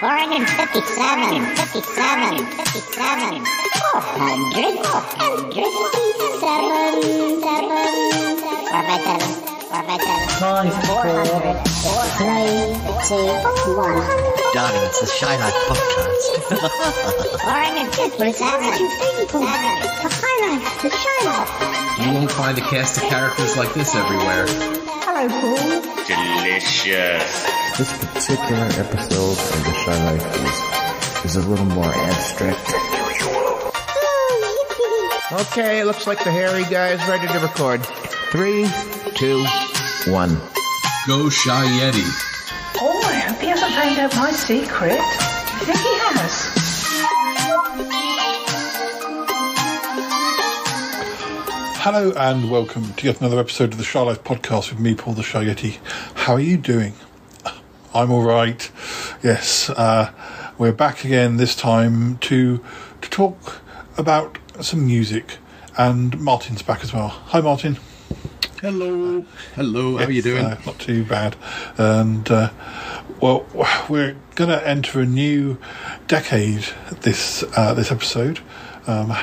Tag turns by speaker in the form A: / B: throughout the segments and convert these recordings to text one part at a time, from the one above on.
A: 457, 57, 57, 400, 400, 7, 7, 457, 457,
B: Five, four,
A: 400, 400, 2, 100,
C: Darling, it's the Shy Life podcast.
A: 457, 7, the highlight, the highlight.
D: You won't find a cast of characters like this everywhere.
B: Hello, Paul.
E: Delicious.
F: This particular episode of The Shy Life is, is a little more abstract. Okay, looks like the hairy guy is ready to record. Three, two, one.
D: Go Shy Yeti.
B: Oh, I hope he hasn't found out my secret. I think he has.
G: Hello and welcome to yet another episode of the Shy Life podcast with me, Paul the Shy Yeti. How are you doing? I'm all right. Yes, uh, we're back again this time to to talk about some music, and Martin's back as well. Hi, Martin.
D: Hello. Hello, how are you doing?
G: uh, not too bad. And uh, well, we're going to enter a new decade this uh, this episode. Um,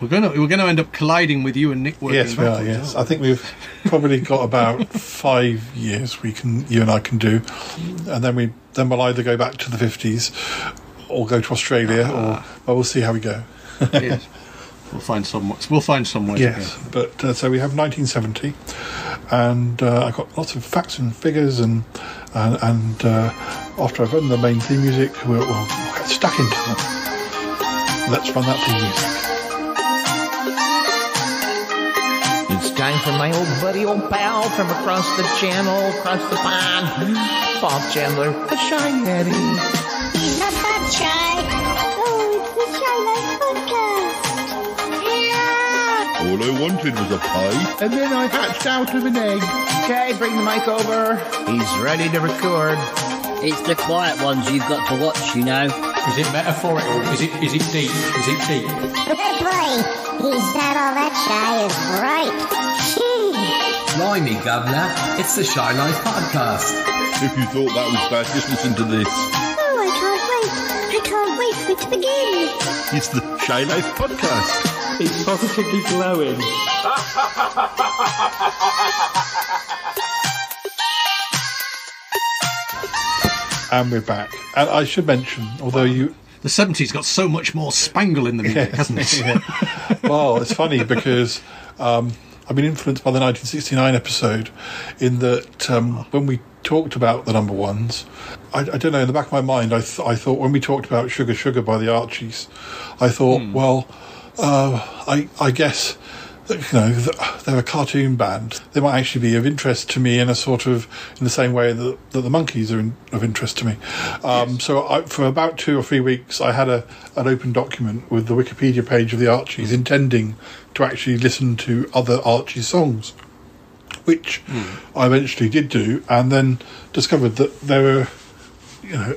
D: We're gonna we're gonna end up colliding with you and Nick working
G: yes, we are. Yes, I think we've probably got about five years we can you and I can do, and then we then we'll either go back to the fifties or go to Australia, or well, we'll see how we go.
D: yes. We'll find some we'll find somewhere.
G: Yes,
D: to
G: but uh, so we have 1970, and uh, I got lots of facts and figures, and and, and uh, after I've run the main theme music, we'll, we'll get stuck into them. Let's run that theme music.
F: Time for my old buddy, old pal from across the channel, across the pond, Bob Chandler, the Shy Yeti.
A: He's not that shy. Oh, it's the Shy Life podcast. Yeah.
H: All I wanted was a pie.
F: And then I hatched out of an egg. Okay, bring the mic over. He's ready to record.
C: it's the quiet ones you've got to watch, you know.
I: Is it metaphorical? Is it is it deep? Is it deep?
A: Good boy. He's not all that shy, is right. Gee.
D: Blimey, Governor, it's the Shy Life podcast.
H: If you thought that was bad, just listen to this.
A: Oh, I can't wait. I can't wait for it to begin.
H: It's the Shy Life Podcast.
I: It's positively glowing.
G: And we're back. And I should mention, although you
D: The seventies got so much more spangle in the music, hasn't it?
G: Yeah. well, it's funny because um, I've been influenced by the 1969 episode in that um, when we talked about the number ones, I, I don't know, in the back of my mind, I, th- I thought when we talked about Sugar Sugar by the Archies, I thought, well, uh, I, I guess. You know, they're a cartoon band. They might actually be of interest to me in a sort of in the same way that, that the Monkees are in, of interest to me. Um, So, I, for about two or three weeks, I had a an open document with the Wikipedia page of the Archies, intending to actually listen to other Archie songs, which I eventually did do, and then discovered that there were, you know,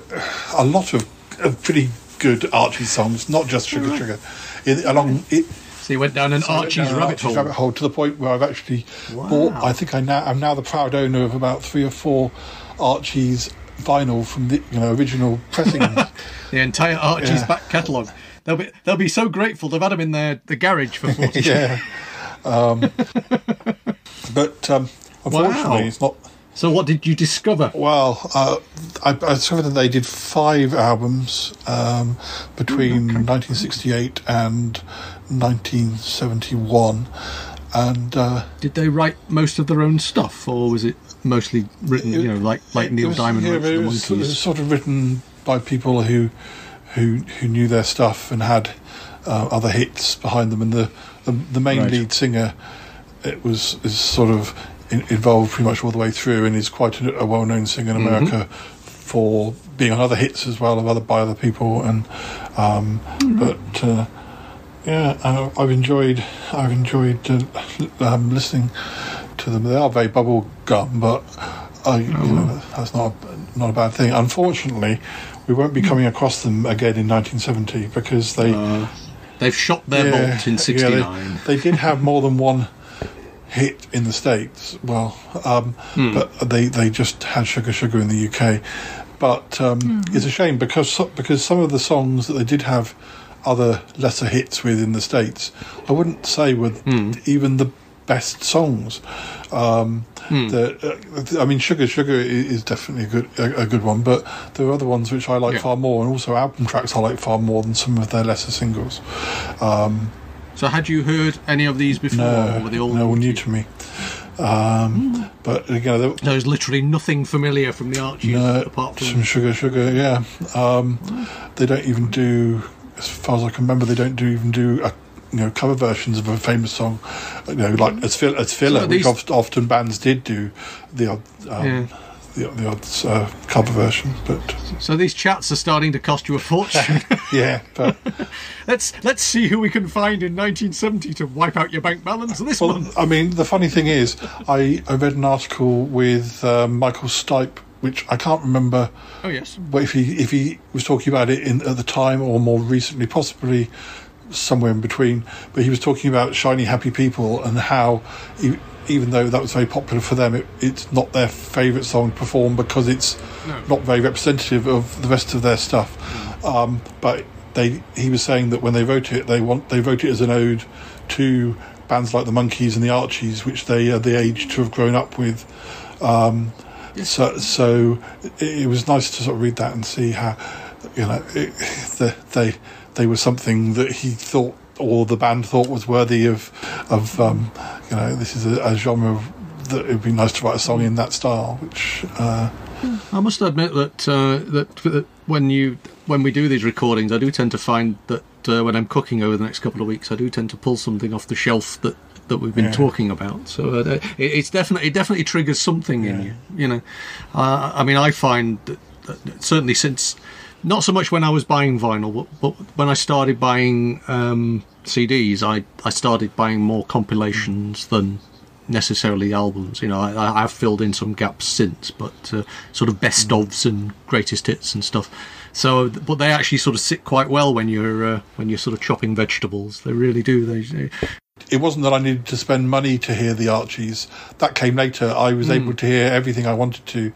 G: a lot of, of pretty good Archie songs, not just Sugar Sugar. In, along it,
D: So you went down an
G: so
D: Archie's
G: down
D: rabbit
G: Archie's
D: hole.
G: rabbit hole to the point where I've actually bought. I think I now I'm now the proud owner of about three or four Archie's vinyl from the you know original pressing.
D: The entire Archie's
G: Yeah.
D: back catalogue. They'll be they'll be so grateful they've had them in their the garage for forty years.
G: yeah. Um, but um, unfortunately,
D: Wow.
G: it's not.
D: So what did you discover?
G: Well, uh, I, I discovered that they did five albums um, between 1968 and 1971, and uh,
D: Did they write most of their own stuff, or was it mostly written, you know, like like Neil
G: was-
D: Diamond
G: yeah,
D: wrote
G: it
D: the
G: was, it was sort of written by people who who who knew their stuff and had uh, other hits behind them, and the the, the main
D: Right.
G: lead singer it was is sort of in, involved pretty much all the way through, and is quite a, a well-known singer in
D: Mm-hmm.
G: America for being on other hits as well of other by other people, and um, but. Uh, yeah, uh, I've enjoyed. I've enjoyed uh, um, listening to them. They are very bubble gum, but I, you know, that's not a, not a bad thing. Unfortunately, we won't be coming across them again in 1970 because they
D: They've shot their
G: yeah,
D: bolt in
G: yeah,
D: '69.
G: they, they did have more than one hit in the states. Well, um,
D: Hmm.
G: but they they just had Sugar Sugar in the UK. but um, it's a shame because because some of the songs that they did have other lesser hits with in the states, I wouldn't say were even the best songs. Um, the, uh, I mean, Sugar Sugar is definitely a good a, a good one, but there are other ones which I like
D: Yeah.
G: far more, and also album tracks I like far more than some of their lesser singles. Um,
D: So had you heard any of these before?
G: no,
D: or were they all
G: no, new to me. Um, But again, there,
D: There's literally nothing familiar from the Archies
G: No,
D: apart from
G: some sugar, sugar. Yeah, um, they don't even do, as far as I can remember, they don't do even do a, you know cover versions of a famous song. You know, like as, fill, as filler, which
D: these-
G: often bands did do the odd, um,
D: Yeah.
G: the, the odd uh, cover versions. But
D: So these chats are starting to cost you a fortune.
G: yeah, but
D: let's let's see who we can find in 1970 to wipe out your bank balance this
G: well,
D: month.
G: I mean, the funny thing is, I, I read an article with um, Michael Stipe, which I can't remember.
D: Oh yes.
G: But if he if he was talking about it in at the time or more recently, possibly somewhere in between, but he was talking about shiny happy people and how e- even though that was very popular for them, it, it's not their favourite song to perform because it's not very representative of the rest of their stuff. Um, but they he was saying that when they wrote it, they want they wrote it as an ode to bands like the Monkees and the Archies, which they are the age to have grown up with. Um, so, so it, was nice to sort of read that and see how, you know, it, the, they they were something that he thought or the band thought was worthy of, of um, you know, this is a, a genre that it would be nice to write a song in that style, which. Uh,
D: I must admit that uh, that that when you when we do these recordings, I do tend to find that uh, when I'm cooking over the next couple of weeks, I do tend to pull something off the shelf that that we've been
G: Yeah.
D: talking about. So uh, it, it's definitely it definitely triggers something in you. You know, uh, I mean, I find that, that certainly since not so much when I was buying vinyl, but, but when I started buying um, CDs, I I started buying more compilations than necessarily albums. You know, I, I've filled in some gaps since, but uh, sort of best ofs and greatest hits and stuff. So, but they actually sort of sit quite well when you're uh, when you're sort of chopping vegetables. They really do. They,
G: it wasn't that I needed to spend money to hear the Archies. That came later. I was able to hear everything I wanted to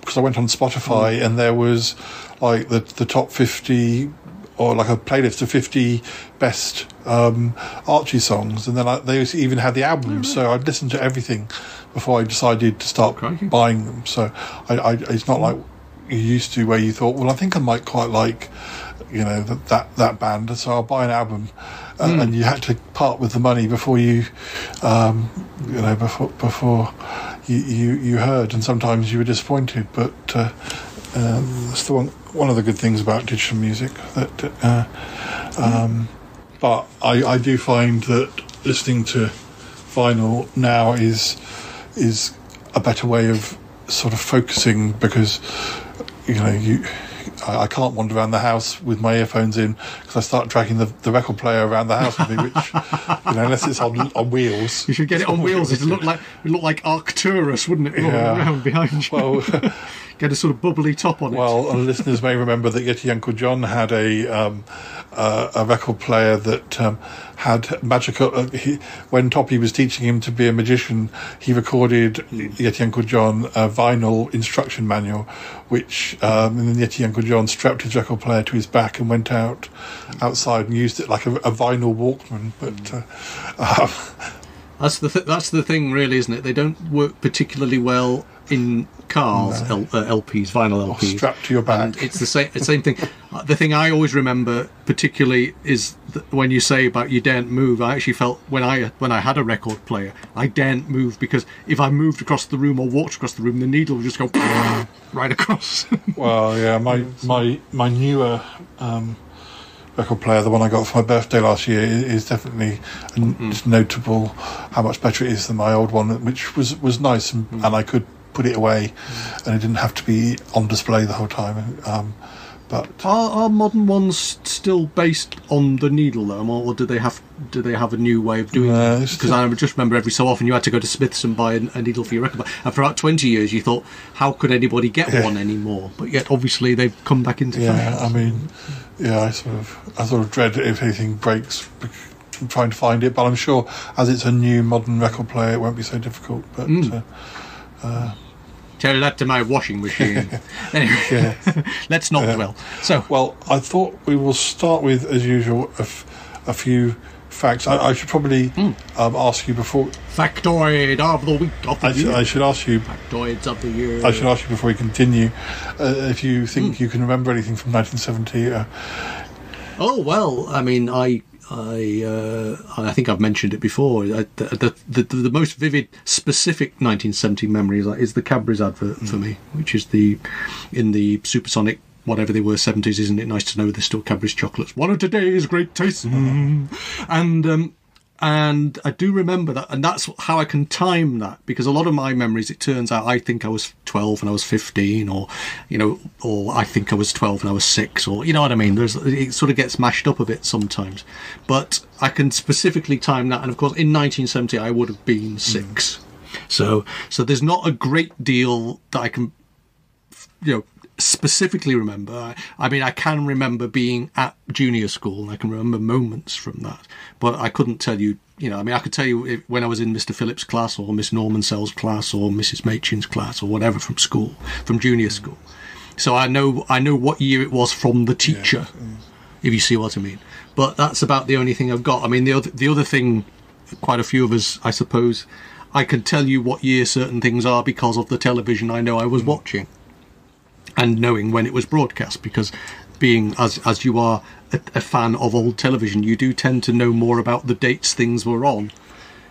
G: because I went on Spotify and there was like the the top fifty or like a playlist of fifty best um, Archie songs, and then I, they even had the albums. So I'd listen to everything before I decided to start
D: Crikey.
G: buying them. So I, I, it's not like you used to where you thought, well, I think I might quite like you know that that, that band, so I'll buy an album, uh, and you had to part with the money before you, um, you know, before before you, you you heard, and sometimes you were disappointed. But uh, uh, that's the one one of the good things about digital music. That, uh, um, but I, I do find that listening to vinyl now is is a better way of sort of focusing because you know you I, I can't wander around the house with my earphones in because I start dragging the, the record player around the house with me, which you know unless it's on on wheels.
D: you should get it on wheels. It'd look like it'd look like Arcturus, wouldn't it, rolling
G: Yeah.
D: around behind you?
G: Well,
D: get a sort of bubbly top on it.
G: well, listeners may remember that Yeti Uncle John had a um, uh, a record player that um, had magical. Uh, he, when Toppy was teaching him to be a magician, he recorded Yeti Uncle John a vinyl instruction manual, which um, and then Yeti Uncle John strapped his record player to his back and went out outside and used it like a, a vinyl Walkman. But uh, um,
D: That's the th- that's the thing, really, isn't it? They don't work particularly well in cars, L- uh, LPs, vinyl LPs.
G: strapped to your back.
D: And it's the same the same thing. Uh, The thing I always remember, particularly, is when you say about you daren't move. I actually felt when I when I had a record player, I daren't move because if I moved across the room or walked across the room, the needle would just go right across.
G: Well, yeah, my my my newer um, record player, the one I got for my birthday last year, is definitely it's notable how much better it is than my old one, which was was nice, and, and I could put it away, and it didn't have to be on display the whole time. Um, but
D: Are, are modern ones still based on the needle though, or do they have do they have a new way of doing
G: No,
D: it? Because I just remember every so often you had to go to Smiths and buy a, needle for your record. And for about twenty years, you thought, how could anybody get
G: Yeah.
D: one anymore? But yet, obviously, they've come back into
G: yeah,
D: fashion.
G: I mean, yeah, I sort of I sort of dread if anything breaks. Trying to find it, but I'm sure as it's a new modern record player, it won't be so difficult. But uh, uh,
D: Tell that to my washing machine. anyway, let's not dwell. So,
G: Well, I thought we will start with, as usual, a, f- a few facts. I, I should probably
D: Hmm.
G: um, ask you before.
D: factoid of the week of the
G: I. I should ask you.
D: Factoids of the year.
G: I should ask you before we continue uh, if you think
D: Hmm.
G: you can remember anything from 1970. Uh,
D: Oh well, I mean, I I uh, I think I've mentioned it before. I, the, the, the the most vivid, specific 1970 memory is, is the Cadbury's advert for me, which is the in the supersonic. Whatever they were, seventies, isn't it nice to know they're still Cadbury's chocolates? One of today's great tastes, Mm. and um, and I do remember that, and that's how I can time that because a lot of my memories, it turns out, I think I was twelve and I was fifteen, or you know, or I think I was twelve and I was six, or you know what I mean. There's it sort of gets mashed up a bit sometimes, but I can specifically time that, and of course, in 1970, I would have been mm. six, so so there's not a great deal that I can you know specifically remember I, I mean i can remember being at junior school and i can remember moments from that but i couldn't tell you you know i mean i could tell you if, when i was in mr phillips class or miss norman sell's class or mrs machin's class or whatever from school from junior mm. school. So i know i know what year it was from the teacher if you see what i mean. But that's about the only thing i've got. I mean the other the other thing quite a few of us i suppose i can tell you what year certain things are because of the television i know i was mm. watching and knowing when it was broadcast because being as as you are a, a fan of old television you do tend to know more about the dates things were on.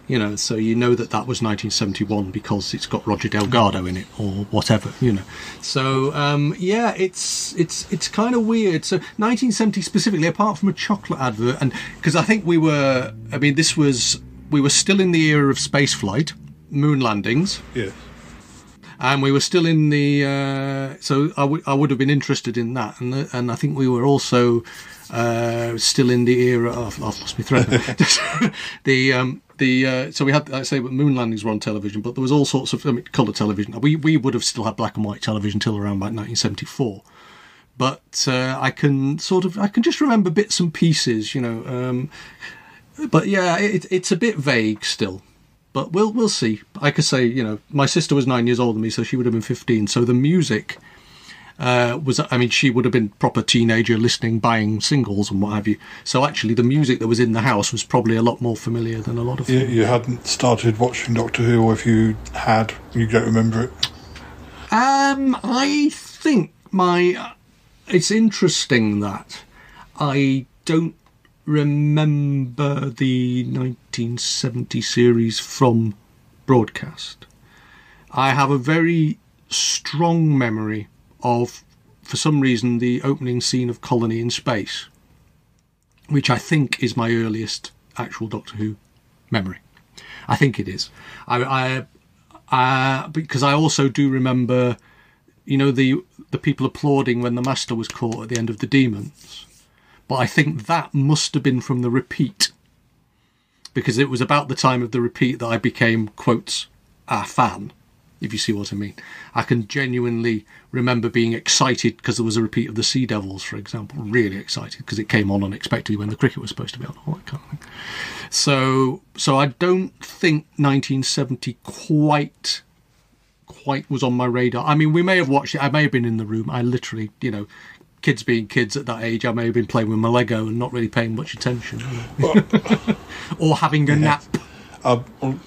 D: You know so you know that that was 1971 because it's got Roger Delgado in it or whatever you know. So um, yeah it's it's it's kind of weird. So 1970 specifically apart from a chocolate advert and because I think we were I mean this was we were still in the era of space flight moon landings.
G: Yeah.
D: And we were still in the uh, so I would I would have been interested in that. And the, and I think we were also uh, still in the era oh, I've lost my thread the um, the uh, so we had I say moon landings were on television but there was all sorts of I mean, color television. We we would have still had black and white television till around about 1974 but uh, I can sort of I can just remember bits and pieces you know um, but yeah it, it's a bit vague still but we'll we'll see. I could say, you know, my sister was nine years older than me, so she would have been fifteen. So the music uh, was, I mean, she would have been proper teenager, listening, buying singles and what have you. So actually, the music that was in the house was probably a lot more familiar than a lot of.
G: You, you hadn't started watching Doctor Who, or if you had, you don't remember it.
D: Um, I think my. It's interesting that I don't remember the 1970 series from broadcast. I have a very strong memory of, for some reason, the opening scene of Colony in Space, which I think is my earliest actual Doctor Who memory. I think it is. I, I uh, because I also do remember, you know, the the people applauding when the Master was caught at the end of the Demons. But I think that must have been from the repeat, because it was about the time of the repeat that I became quotes a fan. If you see what I mean, I can genuinely remember being excited because there was a repeat of the Sea Devils, for example. Really excited because it came on unexpectedly when the cricket was supposed to be on. All that kind of thing. So, so I don't think 1970 quite quite was on my radar. I mean, we may have watched it. I may have been in the room. I literally, you know, kids being kids at that age, I may have been playing with my Lego and not really paying much attention, or having a nap.
G: Um, well,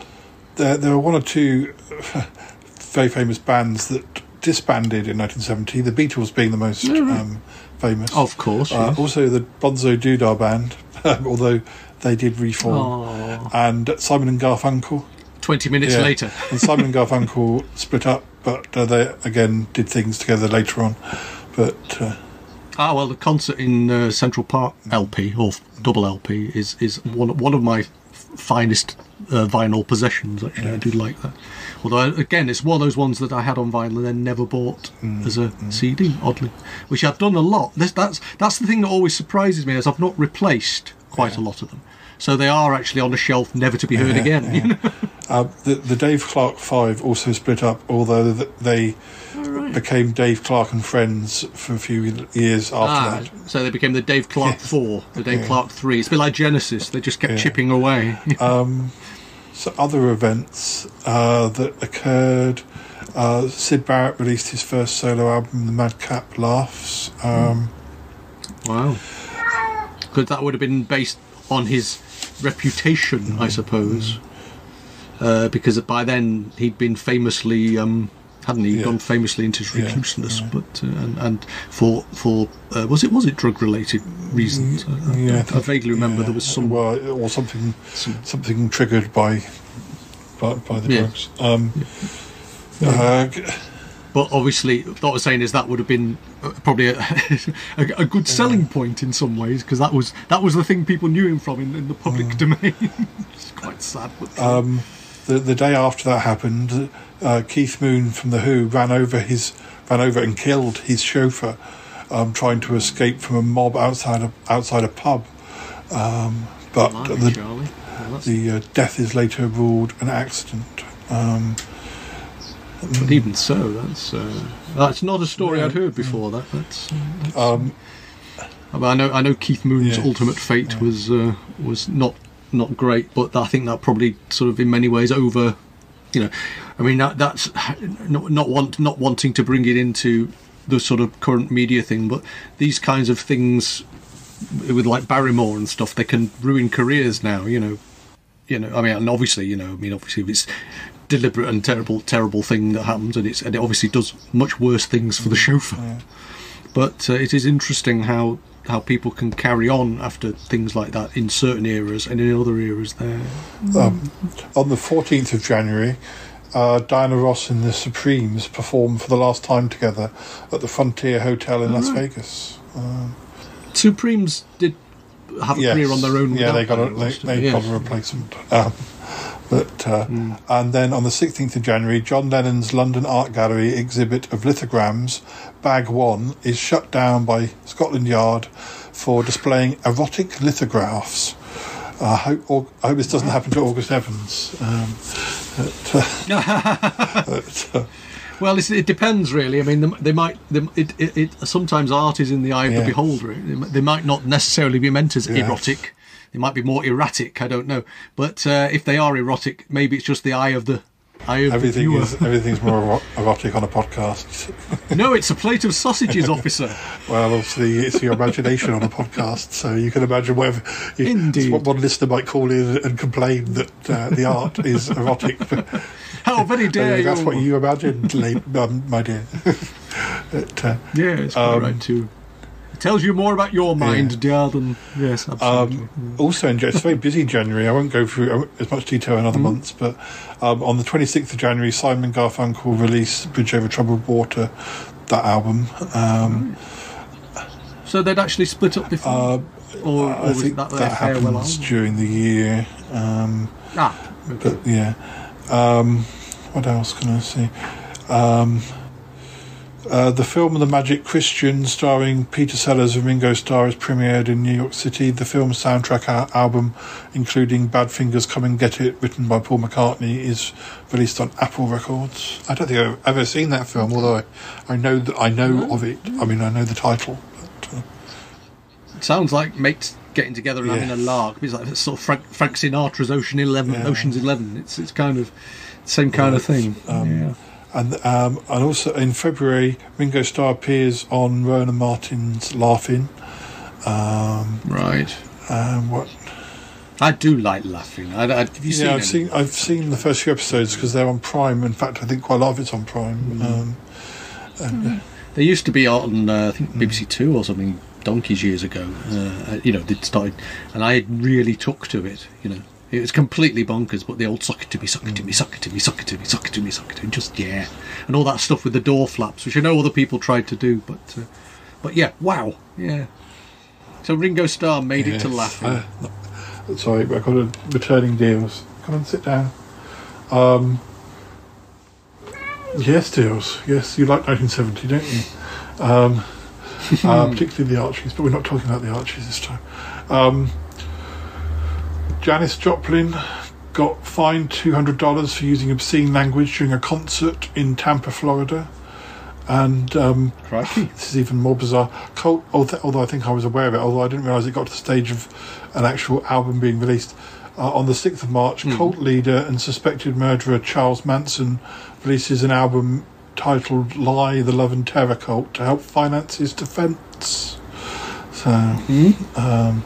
G: there, there were one or two very famous bands that disbanded in 1970. The Beatles being the most um, famous.
D: Of course,
G: Uh,
D: yes.
G: Also, the Bonzo Doodah band, although they did reform,
D: Oh.
G: and Simon and Garfunkel.
D: Twenty minutes
G: Yeah.
D: later.
G: and Simon and Garfunkel split up, but uh, they again did things together later on. But uh,
D: Ah, well, the concert in uh, Central Park LP or double LP is is one one of my finest uh, vinyl possessions. Actually, I do like that. Although again, it's one of those ones that I had on vinyl and then never bought as a CD. Oddly, which I've done a lot. This, that's that's the thing that always surprises me is I've not replaced quite a lot of them. So they are actually on a shelf, never to be heard again. you know?
G: uh, the the Dave Clark Five also split up, although th- they became Dave Clark and Friends for a few years after
D: Ah,
G: that.
D: so they became the Dave Clark Four, the Dave
G: Yeah.
D: Clark Three. It's a bit like Genesis; they just kept
G: Yeah.
D: chipping away.
G: Um, so other events uh, that occurred Uh, Syd Barrett released his first solo album, The Madcap Laughs. Um,
D: Wow. Because that would have been based on his reputation, I suppose. Uh, because by then he'd been famously, um, hadn't he,
G: Yeah.
D: gone famously into
G: Yeah,
D: recluseness, but uh, and, and for for uh, was it was it drug related reasons? I, I-
G: yeah,
D: I, vaguely remember
G: yeah,
D: there was some.
G: well, or something,
D: some-
G: something triggered by by, by the
D: Yeah.
G: drugs. Um, uh,
D: But obviously, what I was saying is that would have been uh, probably a, a, a good selling point in some ways because that was that was the thing people knew him from in, in the public domain. it's quite sad, but
G: um, the the day after that happened, uh, Keith Moon from the Who ran over his ran over and killed his chauffeur, um, trying to escape from a mob outside a outside a pub. Um, but
D: Blimey,
G: the
D: Well,
G: the uh, death is later ruled an accident. Um,
D: But even so, that's uh, that's not a story
G: Yeah.
D: I'd heard before. That that's. Uh, that's
G: um,
D: I, know I know Keith Moon's
G: Yes.
D: ultimate fate was uh, was not not great, but I think that probably sort of in many ways over. You know, I mean that that's not not want not wanting to bring it into the sort of current media thing, but these kinds of things with like Barrymore and stuff, they can ruin careers now. You know, you know. I mean, and obviously, you know, I mean, obviously, if it's deliberate and terrible, terrible thing that happens, and it's and it obviously does much worse things for the chauffeur. But uh, it is interesting how how people can carry on after things like that in certain eras and in other eras. There,
G: um, on the 14th of January, uh, Diana Ross and the Supremes performed for the last time together at the Frontier Hotel in Las Vegas. Um,
D: Supremes did have a
G: yes.
D: career on their own.
G: Yeah, they got a, they, they
D: didn't
G: got a replacement. Um, but uh, and then on the 16th of January, John Lennon's London Art Gallery exhibit of lithograms, Bag One, is shut down by Scotland Yard for displaying erotic lithographs. I hope, I hope this doesn't happen to August Evans. Um, but, uh, but, uh,
D: Well, it's, it depends, really. I mean, they, they might. They, it, it, it sometimes art is in the eye of
G: Yeah.
D: the beholder. They, might- they might not necessarily be meant as
G: Yeah.
D: erotic. They might be more erratic. I don't know. But uh, if they are erotic, maybe it's just the eye of the eye of the
G: everything is everything's more erotic on a podcast.
D: no, it's a plate of sausages, officer.
G: Well, obviously, it's your imagination on a podcast, so you can imagine whatever. you-
D: Indeed.
G: What one listener might call in and complain that uh, the art is erotic.
D: How very dare you!
G: That's what you imagined, late, um, my dear. But, uh,
D: Yeah, it's quite
G: Um,
D: right too. It tells you more about your mind,
G: Yeah.
D: dear, than yes, absolutely.
G: Um, also, in, Jan- it's a very busy January. I won't go through as much detail in other
D: Mm-hmm.
G: months, but um, on the 26th of January, Simon Garfunkel released Bridge Over Troubled Water, that album. Um,
D: so they'd actually split up before,
G: uh,
D: or, or
G: I
D: was
G: think
D: that,
G: that, happens during the year. Um,
D: Ah, okay.
G: but yeah. Um, what else can I say? Uh, the film The Magic Christian, starring Peter Sellers and Ringo Starr, is premiered in New York City. The film's soundtrack al- album, including Badfinger's Come and Get It, written by Paul McCartney, is released on Apple Records. I don't think I've ever seen that film, although I, I know that I know of it. I mean, I know the title. But, uh,
D: Sounds like mates getting together and having a lark. It's like sort of Frank, Frank Sinatra's Ocean Eleven,
G: Yeah.
D: Ocean's Eleven. It's it's kind of same kind of thing.
G: Um,
D: yeah.
G: And um, and also in February, Ringo Starr appears on Rowan Martin's Laugh-In. Um,
D: Right.
G: um, what?
D: I do like Laugh-In. I, I, have you seen
G: yeah, I've
D: any?
G: seen I've seen the first few episodes because they're on Prime. In fact, I think quite a lot of it's on Prime.
D: Mm.
G: Um, and,
D: They used to be on, uh, I think BBC Two or something, donkeys years ago. Uh, you know, they started, and I really took to it. You know, it was completely bonkers. But the old "suck it to me, suck it to me, suck it to me, suck it to me, suck it to me, suck it to me," just yeah, and all that stuff with the door flaps, which I know other people tried to do, but uh, but yeah, wow, yeah. So Ringo Starr made it to
G: yes.
D: Laugh-In.
G: Uh, sorry, but I've got a returning deals. Come and sit down. Um, yes, deals. Yes, you like 1970, don't you? Um, uh, particularly the Archies, but we're not talking about the Archies this time. Um, Janis Joplin got fined $200 for using obscene language during a concert in Tampa, Florida. And um, this is even more bizarre. Col- although, although I think I was aware of it, although I didn't realise it got to the stage of an actual album being released. Uh, on the 6th of March, cult leader and suspected murderer Charles Manson releases an album titled Lie, the Love and Terror Cult to help finance his defence. So, um,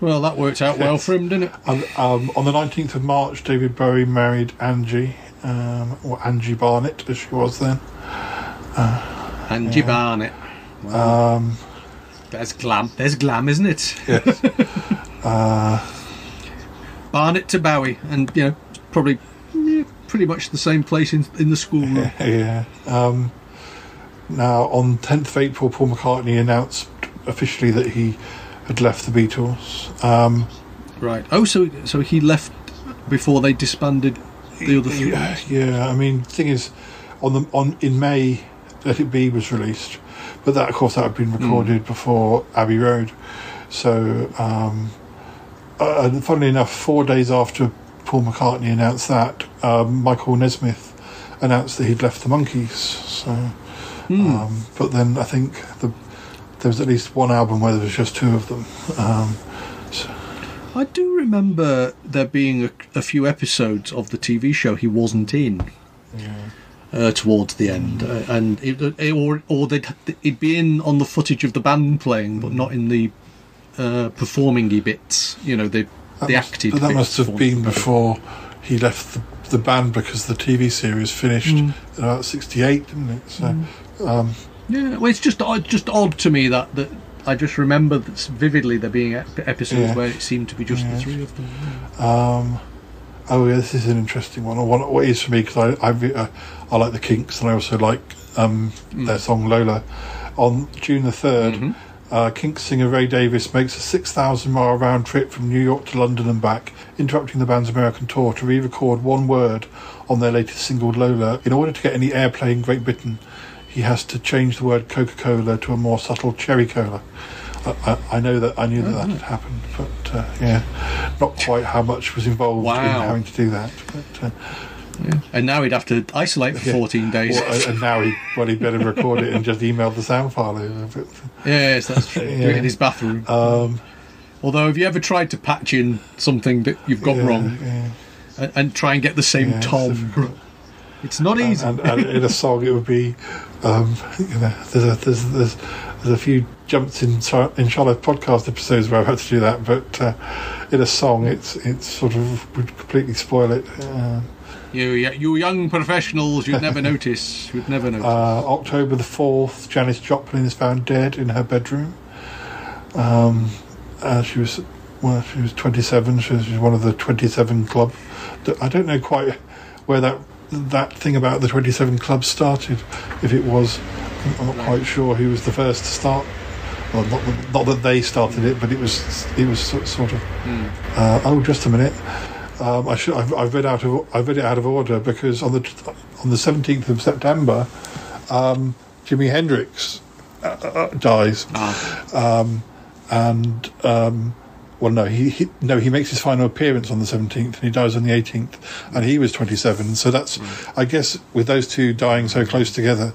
D: Well, that worked out well for him, didn't it?
G: and, um, on the 19th of March, David Bowie married Angie, um, or Angie Barnett as she was then.
D: Angie Barnett.
G: Um,
D: There's glam. There's glam, isn't it?
G: yes.
D: Barnett to Bowie, and you know, probably yeah, pretty much the same place in, in the schoolroom.
G: Yeah. Um, now, on 10th of April, Paul McCartney announced officially that he had left the Beatles. Um,
D: Right. Oh, so so he left before they disbanded the other three.
G: yeah, yeah, I mean, thing is, on the on in May, Let It Be was released, but that, of course, that had been recorded before Abbey Road. So, um, uh, and funnily enough, four days after Paul McCartney announced that, um, Michael Nesmith announced that he'd left the Monkees. So, um, but then I think the, there was at least one album where there was just two of them. Um, so,
D: I do remember there being a, a few episodes of the TV show he wasn't in. Uh, towards the end, uh, and it, it, or or they'd it'd be in on the footage of the band playing, but not in the uh, performingy bits. You know, the
G: That
D: the
G: must-
D: acted.
G: But that must have been before he left the, the band because the TV series finished
D: Mm.
G: in about '68, didn't it? So, um,
D: Yeah, well, it's just odd, just odd to me that that I just remember that vividly there being episodes
G: Yeah.
D: where it seemed to be just
G: Yeah.
D: the three of them.
G: um, oh yeah, this is an interesting one. Or What, what is for me because I I, uh, I like the Kinks and I also like um,
D: Mm.
G: their song Lola. On June the 3rd
D: Mm-hmm.
G: uh, Kinks singer Ray Davies makes a 6,000 mile round trip from New York to London and back, interrupting the band's American tour to re-record one word on their latest single Lola. In order to get any airplay in Great Britain, he has to change the word Coca-Cola to a more subtle cherry cola. I, I, I know that I knew that that had happened, but uh, yeah, not quite how much was involved in having to do that. But uh,
D: And now he'd have to isolate for
G: Yeah.
D: 14 days.
G: well, uh, and now he well he'd better record it and just email the sound file over.
D: Yes, that's true. Do it
G: Yeah.
D: in his bathroom.
G: um,
D: Although, have you ever tried to patch in something that you've got
G: yeah,
D: wrong
G: yeah.
D: and, and try and get the same
G: Yeah, it's
D: tom?
G: difficult.
D: It's not
G: and,
D: easy.
G: and, and in a song it would be um, you know there's a there's there's there's a few jumps in in Charlotte podcast episodes where I've had to do that but uh, in a song it's it's sort of would completely spoil it uh,
D: you, you young professionals, you'd never notice. You'd never notice.
G: uh, October the 4th Janis Joplin is found dead in her bedroom um, uh, she was well she was 27 she she was one of the 27 club I don't know quite where that that thing about the 27 club started if it was I'm not quite sure who was the first to start. Well not, that- not that they started it but it was it was sort of uh, oh just a minute. Um, I should I've, I've read out of I've read it out of order because on the on the 17th of September um, Jimi Hendrix uh, uh, dies. Um, and um, well, no, he, he no he makes his final appearance on the seventeenth, and he dies on the eighteenth, and he was twenty-seven. So that's, I guess, with those two dying so close together,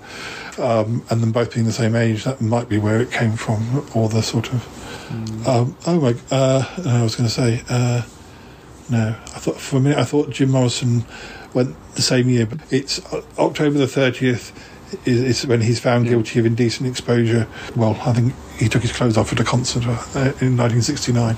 G: um, and them both being the same age, that might be where it came from, or the sort of. Um, oh my! Uh, I was going to say, uh, no, I thought for a minute I thought Jim Morrison went the same year, but it's October the thirtieth. Is, is when he's found guilty of indecent exposure. Well, I think he took his clothes off at a concert uh, in 1969.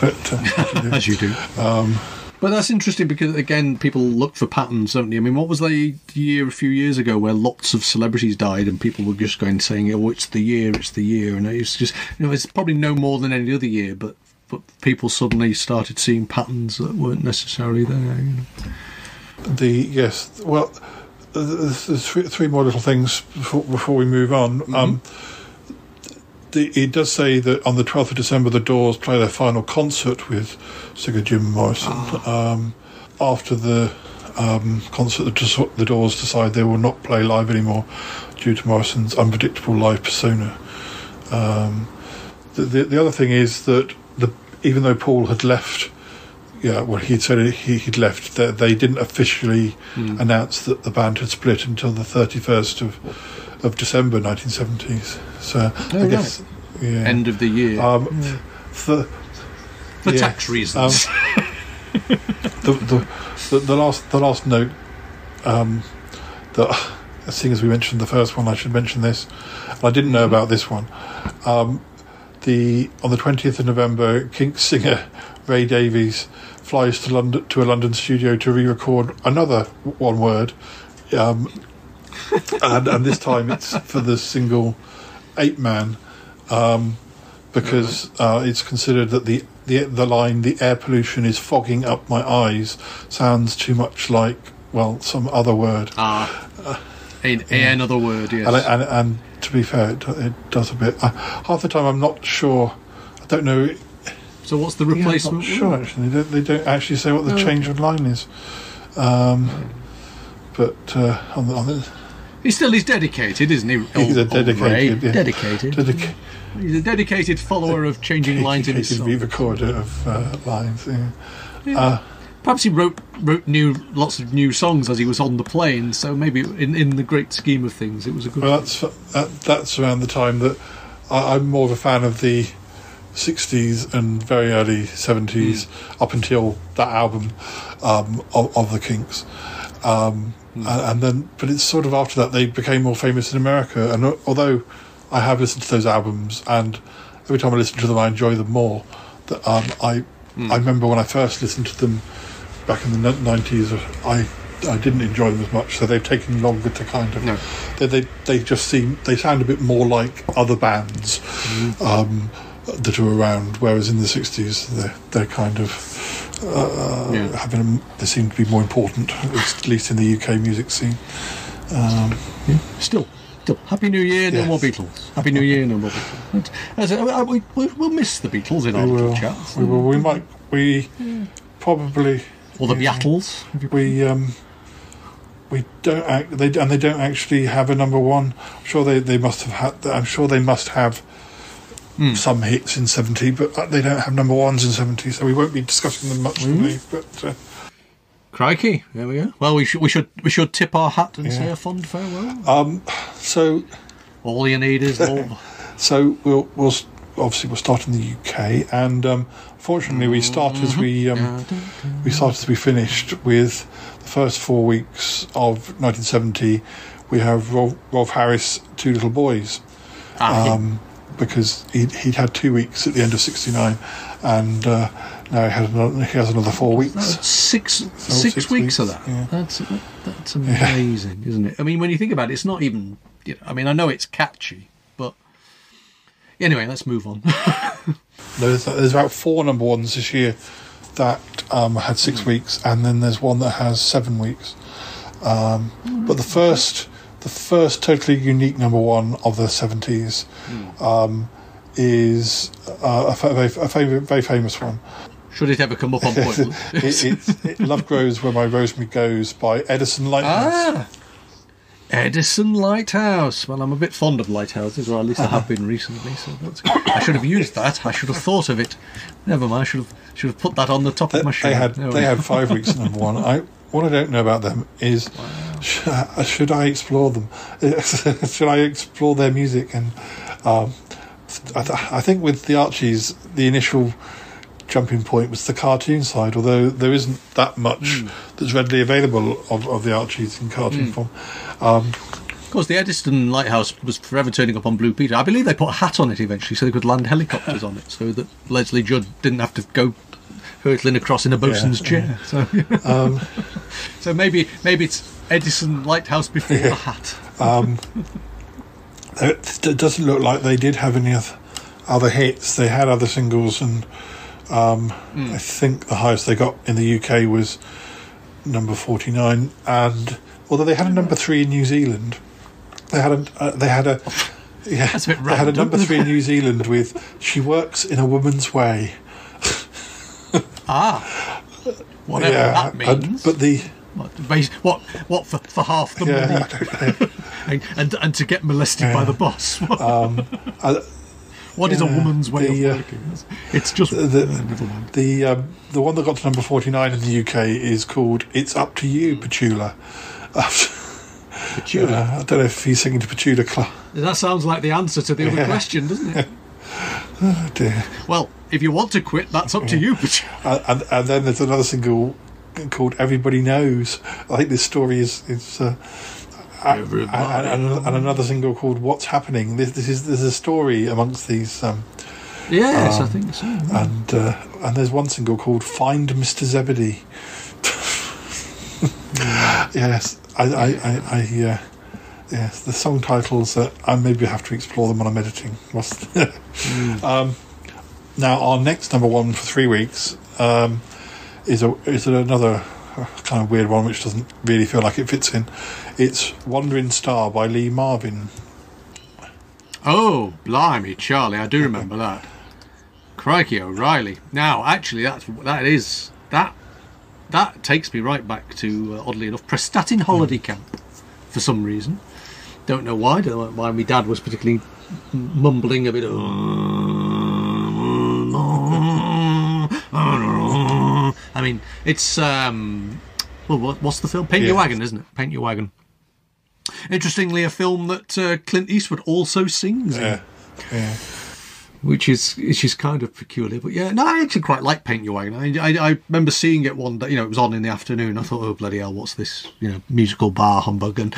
G: But uh,
D: as you do.
G: um,
D: But that's interesting because again, people look for patterns, don't they? I mean, what was the year a few years ago where lots of celebrities died and people were just going saying, "Oh, it's the year, it's the year," and it's just you know, it's probably no more than any other year, but but people suddenly started seeing patterns that weren't necessarily there. You know?
G: the yes, well, three, three more little things before, before we move on. Um, the, it does say that on the 12th of December, the Doors play their final concert with singer Jim Morrison. Um, after the um, concert, the, the Doors decide they will not play live anymore due to Morrison's unpredictable live persona. Um, the, the, the other thing is that the, even though Paul had left, yeah, well, he'd said he, he'd left, they, they didn't officially announce that the band had split until the 31st of, of December 1970s. So
D: Oh,
G: I guess, yeah.
D: End of the year
G: Um, for,
D: for
G: yeah,
D: tax reasons.
G: um, the, the, the the last the last note um, that seeing as we mentioned the first one, I should mention this. I didn't know about this one. Um, the on the twentieth of November, Kinks singer Ray Davies flies to London to a London studio to re-record another one word, um, and, and this time it's for the single Ape Man, um, because uh, it's considered that the, the the line "the air pollution is fogging up my eyes" sounds too much like well some other word.
D: Ah. A, another word, yes.
G: And, and, and to be fair, it, it does a bit. Uh, half the time, I'm not sure. I don't know.
D: So what's the
G: Yeah, I'm
D: replacement?
G: not sure actually. They don't, they don't actually say what the
D: No.
G: change of line is. Um, but uh, on the, on the
D: He still is dedicated, isn't he?
G: He's a
D: Old- old Ray?
G: dedicated, yeah.
C: Dedicated.
G: dedica-
D: He's a dedicated follower of changing lines in his
G: dedicated
D: song.
G: re-recorder of uh, lines. Yeah. Uh,
D: Perhaps he wrote wrote new lots of new songs as he was on the plane. So maybe in in the great scheme of things, it was a good.
G: Well, that's that, that's around the time that I, I'm more of a fan of the '60s and very early '70s, up until that album um, of, of the Kinks, um, and, and then. But it's sort of after that they became more famous in America. And although I have listened to those albums, and every time I listen to them, I enjoy them more. That um, I I remember when I first listened to them back in the '90s, I I didn't enjoy them as much. So they've taken longer to kind of
D: No.
G: they, they they just seem they sound a bit more like other bands um, that are around. Whereas in the '60s, they're they're kind of uh,
D: Yeah.
G: having a, they seem to be more important, at least in the UK music scene. Um,
D: Still, still, Happy New Year, no
G: Yes.
D: more Beatles. Happy New Year, no more Beatles. As uh, we, we, we'll miss the Beatles in our
G: we
D: little
G: will,
D: chats.
G: we will, we might, we probably
D: Or the
G: yeah.
D: Beatles.
G: we um, we don't act, they and they don't actually have a number one. I'm sure they, they must have had. I'm sure they must have some hits in seventy, but they don't have number ones in seventy, so we won't be discussing them much today. But uh,
D: Crikey, there we go. Well, we should we should we should tip our hat and
G: Yeah.
D: say a fond farewell.
G: um, so
D: All you need is all.
G: so we'll we'll obviously we'll start in the UK, and um, fortunately we start as we um, we start as we finished with the first four weeks of 1970. We have Rolf, Rolf Harris, Two Little Boys.
D: Ah,
G: um, because he'd, he'd had two weeks at the end of '69, and uh, now he, had another, he has another four weeks.
D: Six weeks,
G: weeks,
D: of that.
G: yeah.
D: That's that's amazing, isn't it? I mean, when you think about it, it's not even. You know, I mean, I know it's catchy, but anyway, let's move on.
G: There's, there's about four number ones this year that um, had six weeks, and then there's one that has seven weeks. Um, but the first, the first totally unique number one of the '70s um, is uh, a, fa- very, a favorite, very famous one.
D: Should it ever come up on point?
G: it, it's it, "Love Grows Where My Rosemary Goes" by Edison Lighthouse.
D: ah, Edison Lighthouse. Well, I'm a bit fond of lighthouses, or at least I have been recently. So that's. I should have used that. I should have thought of it. Never mind. I should have should have put that on the top
G: They,
D: of my shoe.
G: they had
D: we
G: they had five weeks number one. I what I don't know about them is sh- should I explore them? should I explore their music? And um, I, th- I think with the Archies, the initial jumping point was the cartoon side. Although there isn't that much that's readily available of, of the Archies in cartoon form. Um,
D: Of course, the Edison Lighthouse was forever turning up on Blue Peter. I believe they put a hat on it eventually so they could land helicopters on it, so that Lesley Judd didn't have to go hurtling across in a bosun's chair. So,
G: um,
D: so maybe maybe it's Edison Lighthouse before the hat.
G: Um, it, doesn't look like they did have any oth- other hits. They had other singles, and um, I think the highest they got in the UK was number forty nine. And although they had a number three in New Zealand, they had a uh, they had a yeah
D: That's a bit
G: they had a number three in New Zealand with "She Works in a Woman's Way."
D: Ah, whatever that
G: and-
D: means.
G: but the
D: what, what what for, for half the
G: yeah,
D: money and, and and to get molested by the boss?
G: Um, I-
D: what is a woman's way
G: the,
D: of
G: uh,
D: working? It's just
G: the
D: uh, mind.
G: the um, the one that got to number forty nine in the UK is called "It's Up to You, Petula."
D: Petula.
G: Uh, I don't know if he's singing to Petula Clark.
D: That sounds like the answer to the other question, doesn't it?
G: Oh dear.
D: Well, if you want to quit, that's up to you.
G: And, and, and then there's another single called "Everybody Knows." I think this story is is. Uh, and, and, and another single called "What's Happening." This, this is there's a story amongst these, um,
D: yes, I
G: Um,
D: think so.
G: and uh, and there's one single called "Find Mr. Zebedee." yes, I, I, I, I uh, yes, the song titles. Uh, I maybe have to explore them when I'm editing. Must- um, now, our next number one for three weeks um, is a is another uh, kind of weird one, which doesn't really feel like it fits in. It's "Wandering Star" by Lee Marvin.
D: Oh, blimey, Charlie! I do remember that. Crikey O'Reilly. Now, actually, that's that is that that takes me right back to uh, oddly enough Prestatyn holiday camp for some reason. Don't know why. Don't know why my dad was particularly mumbling a bit. Of, I mean, it's um, well, what's the film? Paint Your Wagon, isn't it? Paint Your Wagon. Interestingly, a film that uh, Clint Eastwood also sings in
G: Yeah, yeah.
D: Which is which is kind of peculiar. But yeah, no, I actually quite like Paint Your Wagon. I, I, I remember seeing it one day. You know, it was on in the afternoon. I thought, oh bloody hell, what's this? You know, musical bar humbug, and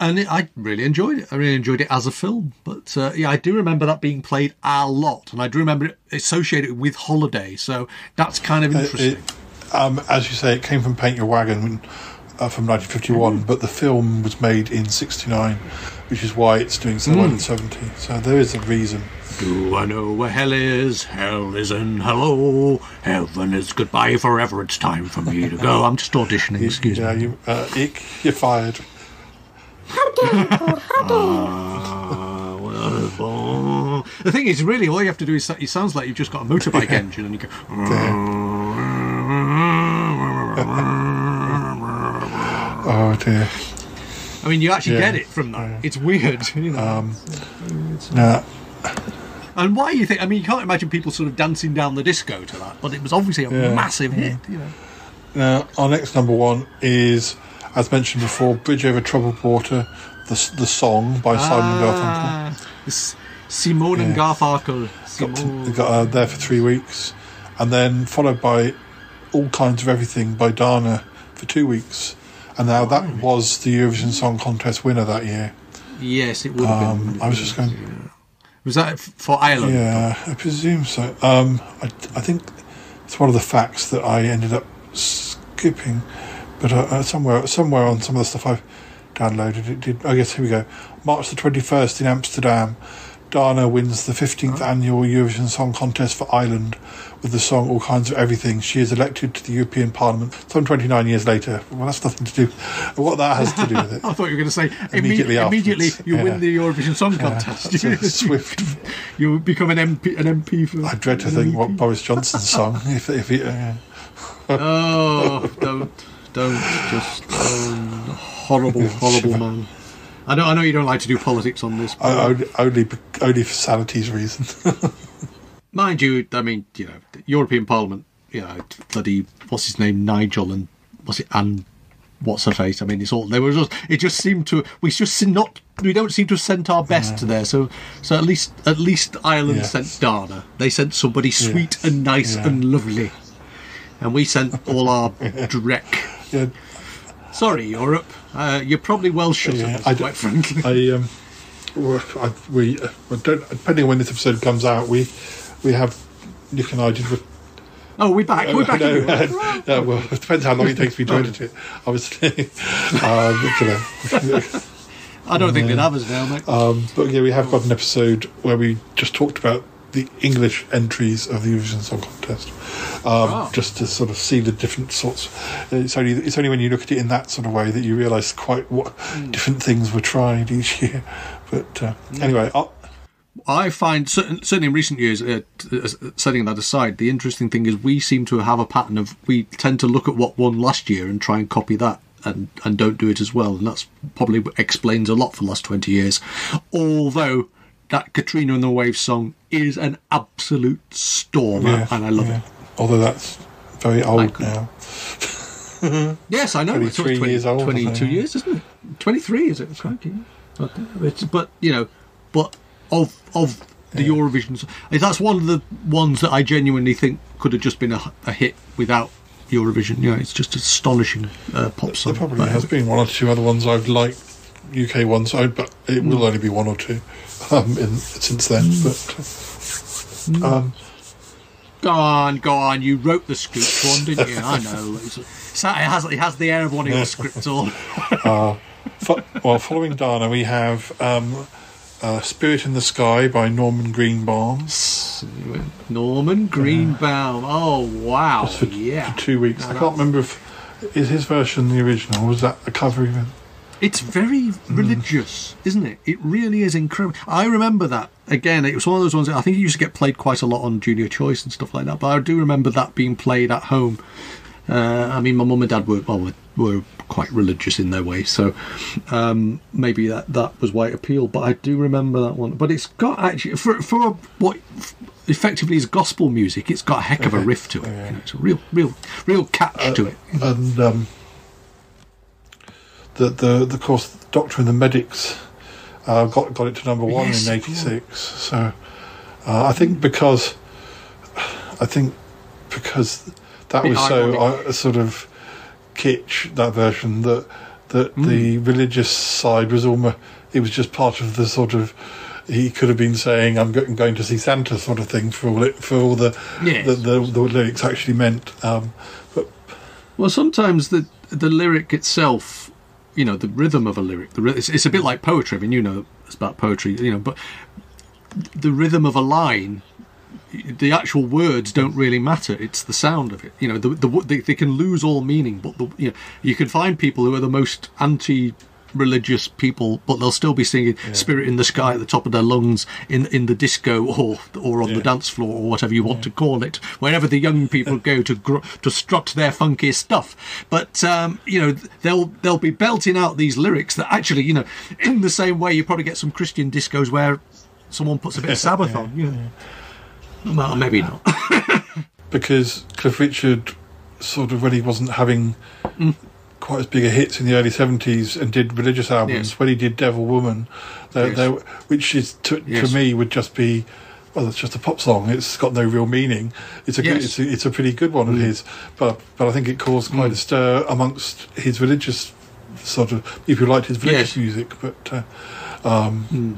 D: and it, I really enjoyed it. I really enjoyed it as a film. But uh, yeah, I do remember that being played a lot, and I do remember it associated with holiday. So that's kind of
G: Uh,
D: interesting.
G: it- um, as you say, it came from Paint Your Wagon uh, from 1951,
D: Mm-hmm.
G: but the film was made in 69, which is why it's doing so well
D: Mm.
G: in 70. So there is a reason.
D: Do I know where hell is? Hell is in hello. Heaven is goodbye forever. It's time for me to go. I'm just auditioning. Excuse me.
G: yeah,
D: me.
G: you, uh, Ikk, you're fired.
D: Ah, well, the thing is, really, all you have to do is it sounds like you've just got a motorbike engine, and you go.
G: Oh dear.
D: I mean, you actually
G: Yeah.
D: get it from that. It's weird, you know.
G: Um, now,
D: and why you think? I mean, you can't imagine people sort of dancing down the disco to that, but it was obviously a
G: Yeah.
D: massive hit. You know.
G: now, our next number one is, as mentioned before, Bridge Over Troubled Water, the, the song by Simon Garfunkel.
D: Ah, it's Simone and
G: Yeah.
D: Garfunkel.
G: got,
D: Simone.
G: got uh, there for three weeks, and then followed by all kinds of everything by Dana for two weeks, and now that was the Eurovision Song Contest winner that year.
D: Yes, it would have
G: Um,
D: been.
G: I was just going,
D: Was that for Ireland?
G: yeah, I presume so. Um, I, I think it's one of the facts that I ended up skipping, but uh, uh, somewhere somewhere on some of the stuff I've downloaded, it did. I guess here we go. March the twenty first in Amsterdam. Dana wins the 15th annual Eurovision Song Contest for Ireland with the song All Kinds of Everything. She is elected to the European Parliament some 29 years later. Well, that's nothing to do with what that has to do with it.
D: I thought you were going to say
G: Immediately
D: imme- immediately you
G: yeah.
D: win the Eurovision Song
G: Yeah,
D: Contest.
G: a swift.
D: you become an MP. An MP for.
G: I dread to think what Boris Johnson's song, if, if he, uh,
D: Oh, don't, don't, just um, horrible, horrible man. I know, I know you don't like to do politics on this. But
G: I- only, only, for sanity's reason.
D: mind you, I mean, you know, the European Parliament, you know, bloody what's his name, Nigel, and what's it, and what's her face? I mean, it's all there was. Just, it just seemed to we just seem not we don't seem to have sent our best there. So, so at least at least Ireland
G: Yes.
D: sent Dana. They sent somebody sweet
G: Yes.
D: and nice
G: Yeah.
D: and lovely, and we sent all our dreck.
G: yeah,
D: Sorry, Europe. Uh, you're probably well shut
G: Yeah,
D: up,
G: I
D: quite frankly.
G: I um, I, we uh, don't, depending on when this episode comes out, we we have Nick and I did. Re-
D: oh, we're back. We're back.
G: no,
D: again.
G: uh, well, it depends how long it takes me to edit it. Obviously, um, you know.
D: I don't think they'd have us now, mate.
G: Um, but yeah, we have got an episode where we just talked about the English entries of the Eurovision Song Contest, um,
D: Oh.
G: just to sort of see the different sorts. It's only it's only when you look at it in that sort of way that you realise quite what different things were tried each year. But uh, anyway, I'll,
D: I find certainly in recent years, uh, uh, setting that aside, the interesting thing is we seem to have a pattern of we tend to look at what won last year and try and copy that. And, and don't do it as well, and that's probably explains a lot for the last twenty years. Although that Katrina and the Waves song is an absolute stormer,
G: yeah,
D: and I love
G: yeah.
D: it.
G: Although that's very old now.
D: Yes, I know. It's
G: 23
D: 20
G: years old,
D: 22
G: think.
D: years, isn't it? 23, is it? Crikey. But, uh, it's, but, you know, but of of the Eurovision. That's one of the ones that I genuinely think could have just been a, a hit without Eurovision. You know, it's just astonishing uh, pop song.
G: There probably uh, has been one or two other ones I've liked, UK ones, I- but it will hmm. only be one or two um, in, since then. But um,
D: Go on, go on. You wrote the script one, didn't you? I know. It's, it's, it has it has the air of one of your scripts all.
G: fo- well, following Dana, we have um, uh, "Spirit in the Sky" by Norman Greenbaum.
D: Norman Greenbaum. Oh wow!
G: for,
D: yeah,
G: for two weeks. I can't remember if is his version the original. or Was that a cover even?
D: It's very religious, isn't it? It really is incredible. I remember that again. It was one of those ones. That I think it used to get played quite a lot on Junior Choice and stuff like that. But I do remember that being played at home. Uh, I mean, my mum and dad were well, were, were quite religious in their way, so um, maybe that that was why it appealed. But I do remember that one. But it's got actually for for what effectively is gospel music. It's got a heck of a riff to it. You know, it's a real, real, real catch to it.
G: And um, the the the course, Doctor and the Medics uh, got got it to number one
D: Yes,
G: in '86. So uh, I think because I think because that was so uh, sort of kitsch that version that that
D: Hmm.
G: the religious side was almost it was just part of the sort of he could have been saying I'm go- going to see Santa sort of thing for all it for all the
D: Yes.
G: the, the, the lyrics actually meant. Um, but
D: Well, sometimes the the lyric itself, you know, the rhythm of a lyric, the it's, it's a bit like poetry. I mean, you know, it's about poetry, you know, but the rhythm of a line, the actual words don't really matter. It's the sound of it. You know, the, the they, they can lose all meaning, but the, you know, you can find people who are the most anti. Religious people, but they'll still be singing "Spirit in the Sky" at the top of their lungs in in the disco or or on the dance floor or whatever you want to call it, wherever the young people go to gr- to strut their funky stuff. But um, you know they'll they'll be belting out these lyrics that actually you know in the same way you probably get some Christian discos where someone puts a bit of Sabbath on. You know, well maybe not.
G: because Cliff Richard sort of really wasn't having quite as big a hits in the early 70s and did religious albums
D: Yes.
G: when he did Devil Woman they,
D: Yes.
G: they, which is to,
D: Yes.
G: to me would just be well it's just a pop song it's got no real meaning it's a good, it's, a, it's a pretty good one of mm. his but but I think it caused quite mm. a stir amongst his religious sort of people who liked his religious music but uh, um, mm.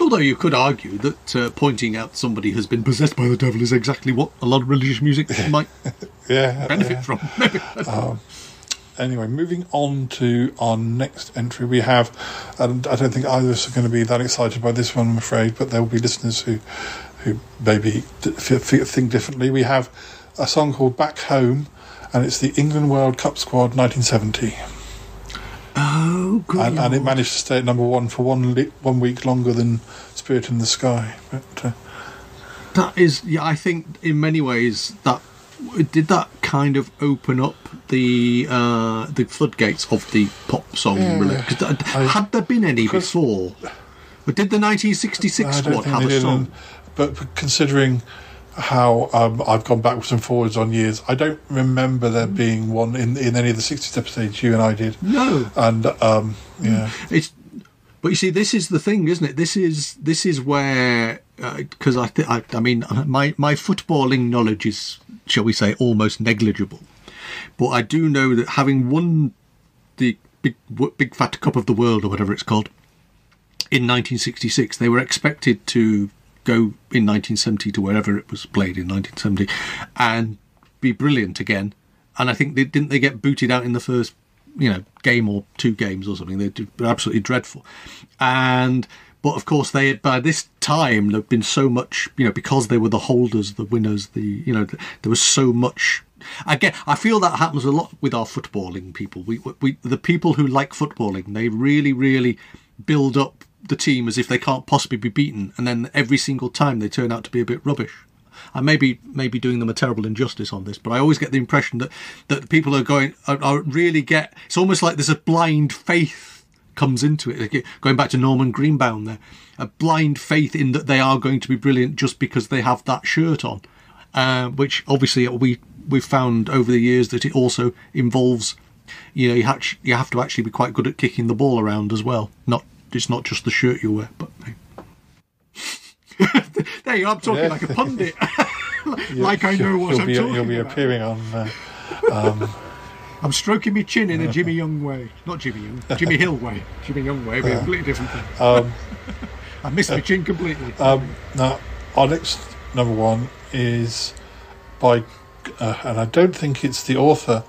D: Although you could argue that uh, pointing out somebody has been possessed by the devil is exactly what a lot of religious music might
G: yeah
D: benefit
G: yeah.
D: from.
G: Um, Anyway, moving on to our next entry, we have, and I don't think either of us are going to be that excited by this one, I'm afraid, but there will be listeners who, who maybe d- f- f- think differently. We have a song called Back Home, and it's the England World Cup squad 1970,
D: oh, good.
G: and, and it managed to stay at number one for one li- one week longer than Spirit in the Sky. But uh,
D: That is, yeah, I think in many ways that did that kind of open up the uh, the floodgates of the pop song. really? 'Cause th- had there been any before? But did the 1966
G: I
D: squad have a song?
G: and- but, but considering how um, I've gone backwards and forwards on years, I don't remember there being one in in any of the 60s episodes you and I did.
D: No.
G: And um, yeah,
D: It's, but you see, this is the thing, isn't it? This is this is where because I, th- I I mean my my footballing knowledge is, shall we say, almost negligible. But I do know that having won the big big fat cup of the world or whatever it's called in 1966, they were expected to go in 1970 to wherever it was played in 1970 and be brilliant again. And I think they didn't they get booted out in the first you know game or two games or something. They were absolutely dreadful. And but of course they by this time there'd been so much you know because they were the holders, the winners, the you know there was so much. Again, I feel that happens a lot with our footballing people. We, we the people who like footballing, they really, really build up the team as if they can't possibly be beaten, and then every single time they turn out to be a bit rubbish. I may be maybe doing them a terrible injustice on this, but I always get the impression that that people are going are, are really get. It's almost like there's a blind faith comes into it. Like, going back to Norman Greenbaum, there, a blind faith in that they are going to be brilliant just because they have that shirt on, uh, which obviously we we've found over the years that it also involves. You know, you have, you have to actually be quite good at kicking the ball around as well. Not it's not just the shirt you wear, but. There you are, I'm talking
G: Yeah.
D: like a pundit. Like I know what
G: you'll
D: I'm
G: be,
D: talking
G: You'll be
D: about.
G: appearing on. Uh, um,
D: I'm stroking my chin in a Jimmy Young way. Not Jimmy Young, Jimmy Hill way. Jimmy Young way, but a completely different thing.
G: um,
D: I missed my chin completely.
G: um, now, our next number one is by, uh, and I don't think it's the author.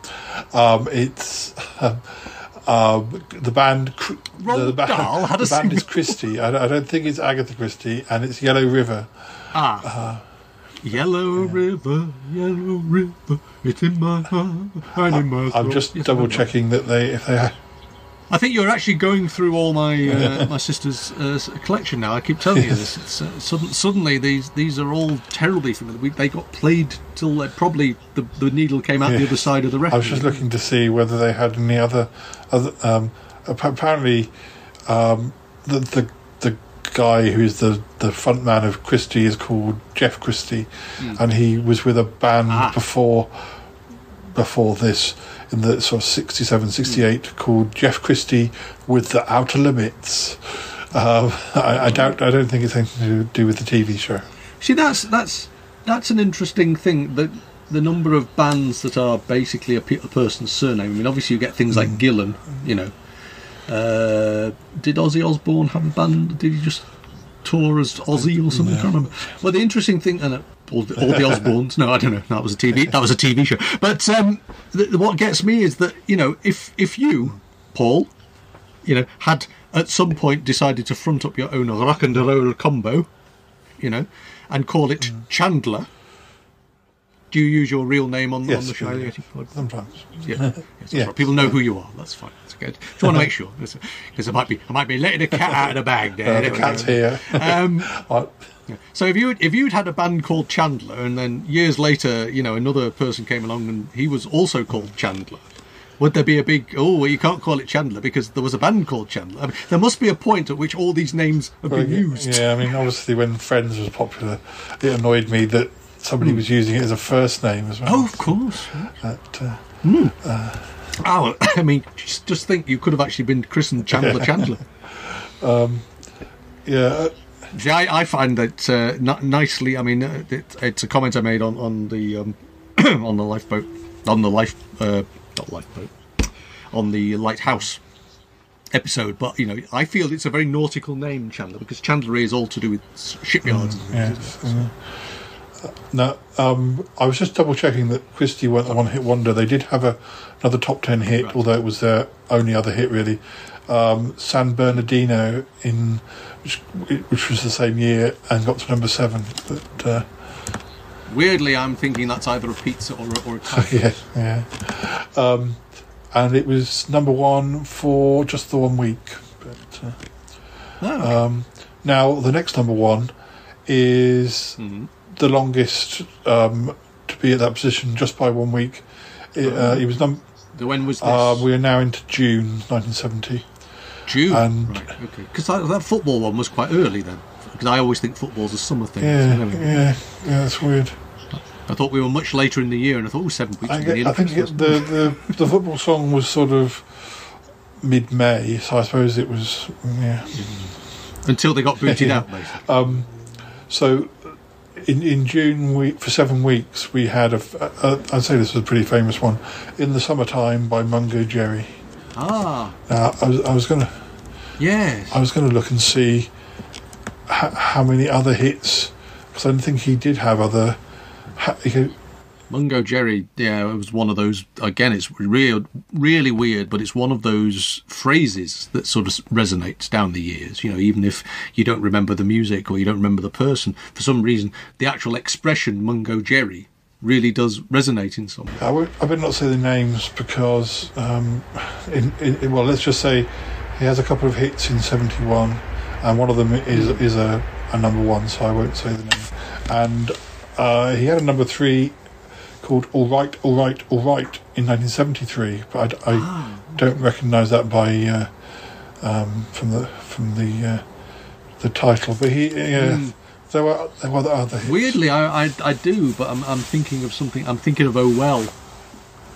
G: Um, it's um, um, the band. Cr- the, band,
D: Dahl had a
G: the band is Christie. I, I don't think it's Agatha Christie, and it's Yellow River.
D: Ah. Yellow River, Yellow River, it's in my heart and in my
G: I'm
D: throat.
G: just
D: Yes,
G: double checking that they if they. Ha-
D: I think you're actually going through all my uh, my sister's uh, s- collection now. I keep telling you this. It's, uh, sudden, suddenly, these these are all terribly familiar. We, they got played till uh, probably the, the needle came out the
G: Yeah.
D: other side of the record.
G: I was just looking to see whether they had any other other. Um, appa- apparently, um, the the the guy who's the the front man of Christie is called Jeff Christie, and he was with a band
D: Ah.
G: before before this in the sort of 67 68 called Jeff Christie with the Outer Limits. Um, I, I doubt. I don't think it's anything to do with the TV show.
D: See, that's that's that's an interesting thing. That the number of bands that are basically a, pe- a person's surname. I mean, obviously you get things like Gillan. You know, uh, did Ozzy Osbourne have a band? Did he just tour as Ozzy or something? I can't remember. Well, the interesting thing, and uh, all the, all the Osbournes. No, I don't know. That was a TV. That was a TV show. But um, th what gets me is that you know, if if you, Paul, you know, had at some point decided to front up your own rock and roll combo, you know, and call it Chandler. Do you use your real name on, on the
G: yeah. Sometimes.
D: Yeah, yes,
G: Yeah.
D: right. people know who you are. That's fine. That's good. Just want to make sure because I might be I might be letting a cat out of the bag there.
G: Uh, the cat's here.
D: Um, so if you if you'd had a band called Chandler, and then years later, you know, another person came along and he was also called Chandler, would there be a big oh well, you can't call it Chandler because there was a band called Chandler? I mean, there must be a point at which all these names have
G: Well,
D: been used.
G: Yeah, I mean, obviously, when Friends was popular, it annoyed me that somebody was using it as a first name as well.
D: Oh, of course.
G: That, uh,
D: Oh, I mean, just, think you could have actually been christened Chandler Chandler.
G: yeah, uh,
D: See, I, I find that uh, n- nicely. I mean, uh, it, it's a comment I made on on the um, on the lifeboat, on the life, uh, not lifeboat, on the lighthouse episode. But you know, I feel it's a very nautical name, Chandler, because Chandler is all to do with shipyards.
G: yes. uh, no, um, I was just double checking that Christie weren't the one hit wonder. They did have a, another top ten hit,
D: Right.
G: although it was their only other hit really. Um, San Bernardino in which, which was the same year and got to number seven. But uh,
D: Weirdly, I'm thinking that's either a pizza or a, or a
G: yeah, yeah. Um, and it was number one for just the one week. But uh,
D: Oh.
G: Um, now, the next number one is
D: Mhm.
G: The longest um, to be at that position just by one week. It, uh, it was num-
D: when was this?
G: uh, we are now into June 1970.
D: June.
G: and-
D: right. Okay. Because that, that football one was quite early then. Because I always think football's a summer thing.
G: Yeah,
D: So anyway.
G: yeah, yeah, that's weird.
D: I thought we were much later in the year, and I thought, oh, seven weeks.
G: I, get,
D: nearly
G: I think it, the, the the football song was sort of mid May, so I suppose it was yeah.
D: Until they got booted out.
G: Um, so in in June we for seven weeks we had a, a- a- I'd say this was a pretty famous one in the summertime by Mungo Jerry.
D: Ah,
G: Now I was I was gonna
D: yes.
G: I was gonna look and see h- how many other hits because I didn't think he did have other. He,
D: Mungo Jerry, yeah, it was one of those. Again, it's real, really weird, but it's one of those phrases that sort of resonates down the years. You know, even if you don't remember the music or you don't remember the person, for some reason, the actual expression Mungo Jerry really does resonate in some.
G: I, would, I better not say the names because, um, in, in, well, let's just say he has a couple of hits in '71, and one of them is is a, a number one, so I won't say the name. And uh, he had a number three called "All Right, All Right, All Right" in 1973, but I, I don't recognise that by uh, um, from the from the uh, the title. But he, yeah, there were there were other hits.
D: Weirdly, I, I, I do, but I'm, I'm thinking of something. I'm thinking of Oh Well.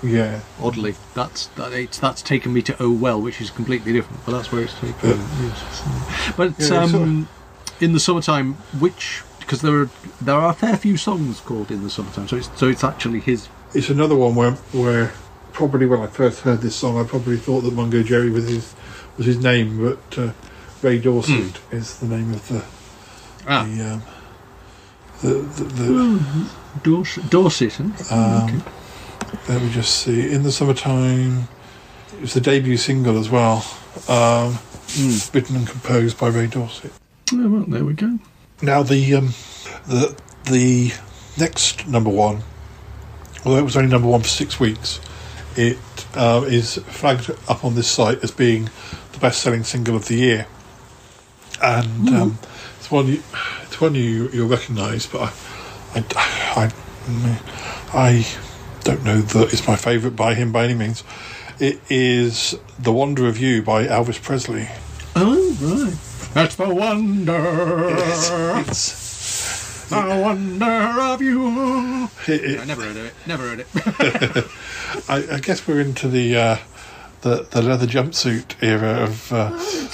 G: yeah.
D: Oddly, that's that it's that's taken me to Oh Well, which is completely different. But that's where it's taken. me, yes. But
G: Yeah,
D: um, in the summertime, which because there are there are a fair few songs called in the summertime. So it's so it's actually his.
G: It's another one where where probably when I first heard this song, I probably thought that Mungo Jerry was his was his name, but uh, Ray Dorset is the name of the
D: Ah.
G: the, um, the, the, the
D: Dorset. Dorset huh?
G: Um, Let me just see. In the summertime, it was the debut single as well, um, written and composed by Ray Dorset.
D: Oh, well, there we go.
G: Now the um, the the next number one, although it was only number one for six weeks, it uh, is flagged up on this site as being the best-selling single of the year, and um, it's one you, it's one you you'll recognise, but I I, I I don't know that it's my favourite by him by any means. It is "The Wonder of You" by Elvis Presley.
D: Oh right. That's the wonder.
G: It's,
D: the wonder of you.
G: it, it,
D: I never heard of it. Never heard it.
G: I, I guess we're into the uh, the the leather jumpsuit era of, uh,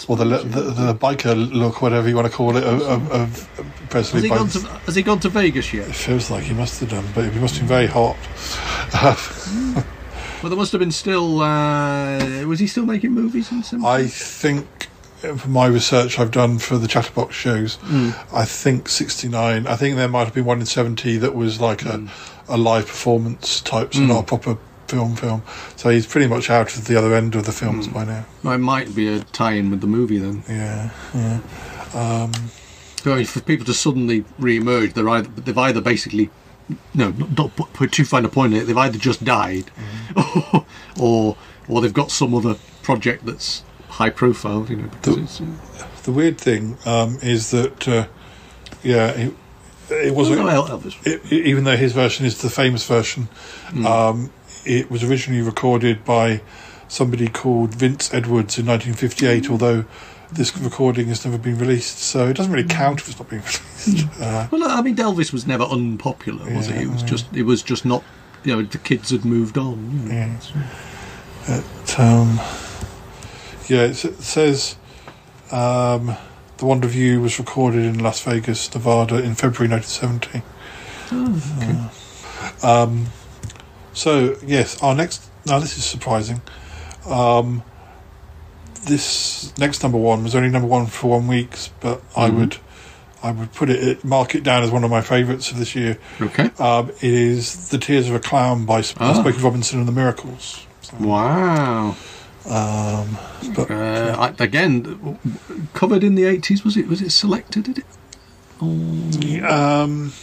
G: or the, le- the the biker look, whatever you want to call it, of, of, of Presley.
D: has, he gone to, has he gone to Vegas yet?
G: it feels like he must have done, but he must have been very hot.
D: Well, there must have been still. Uh, was he still making movies in some?
G: I think, from my research I've done for the Chatterbox shows, hmm. I think '69. I think there might have been one in '70 that was like a, hmm. a live performance type, so hmm. not a proper film film. So he's pretty much out of the other end of the films by now.
D: It might be a tie-in with the movie then.
G: Yeah, yeah. Um,
D: I mean, for people to suddenly re-emerge, they're either they've either basically no, not, not put, put too fine a point in it. They've either just died, mm-hmm. or or they've got some other project that's high profile. You know,
G: The-
D: it's, uh,
G: The weird thing um, is that, uh, yeah, it, it
D: Elvis.
G: it, even though his version is the famous version, um, it was originally recorded by somebody called Vince Edwards in 1958. Although this recording has never been released, so it doesn't really count if it's not being released. Uh,
D: well, I mean, Elvis was never unpopular, was
G: Yeah,
D: it? It was just it was just not. You know, the kids had moved on. you know.
G: Yeah. It, um, yeah, it says um, The Wonder of You was recorded in Las Vegas, Nevada in February 1970. Uh, um, so, yes, our next. Now, this is surprising. Um, this next number one was only number one for one week, but I would. I would put it, mark it down as one of my favourites of this year.
D: Okay.
G: Um, it is "The Tears of a Clown" by Sp-
D: Ah.
G: Smokey Robinson and the Miracles.
D: Wow.
G: Um, but
D: Uh, I, again, w- w- covered in the eighties. Was it? Was it selected? Did it?
G: um,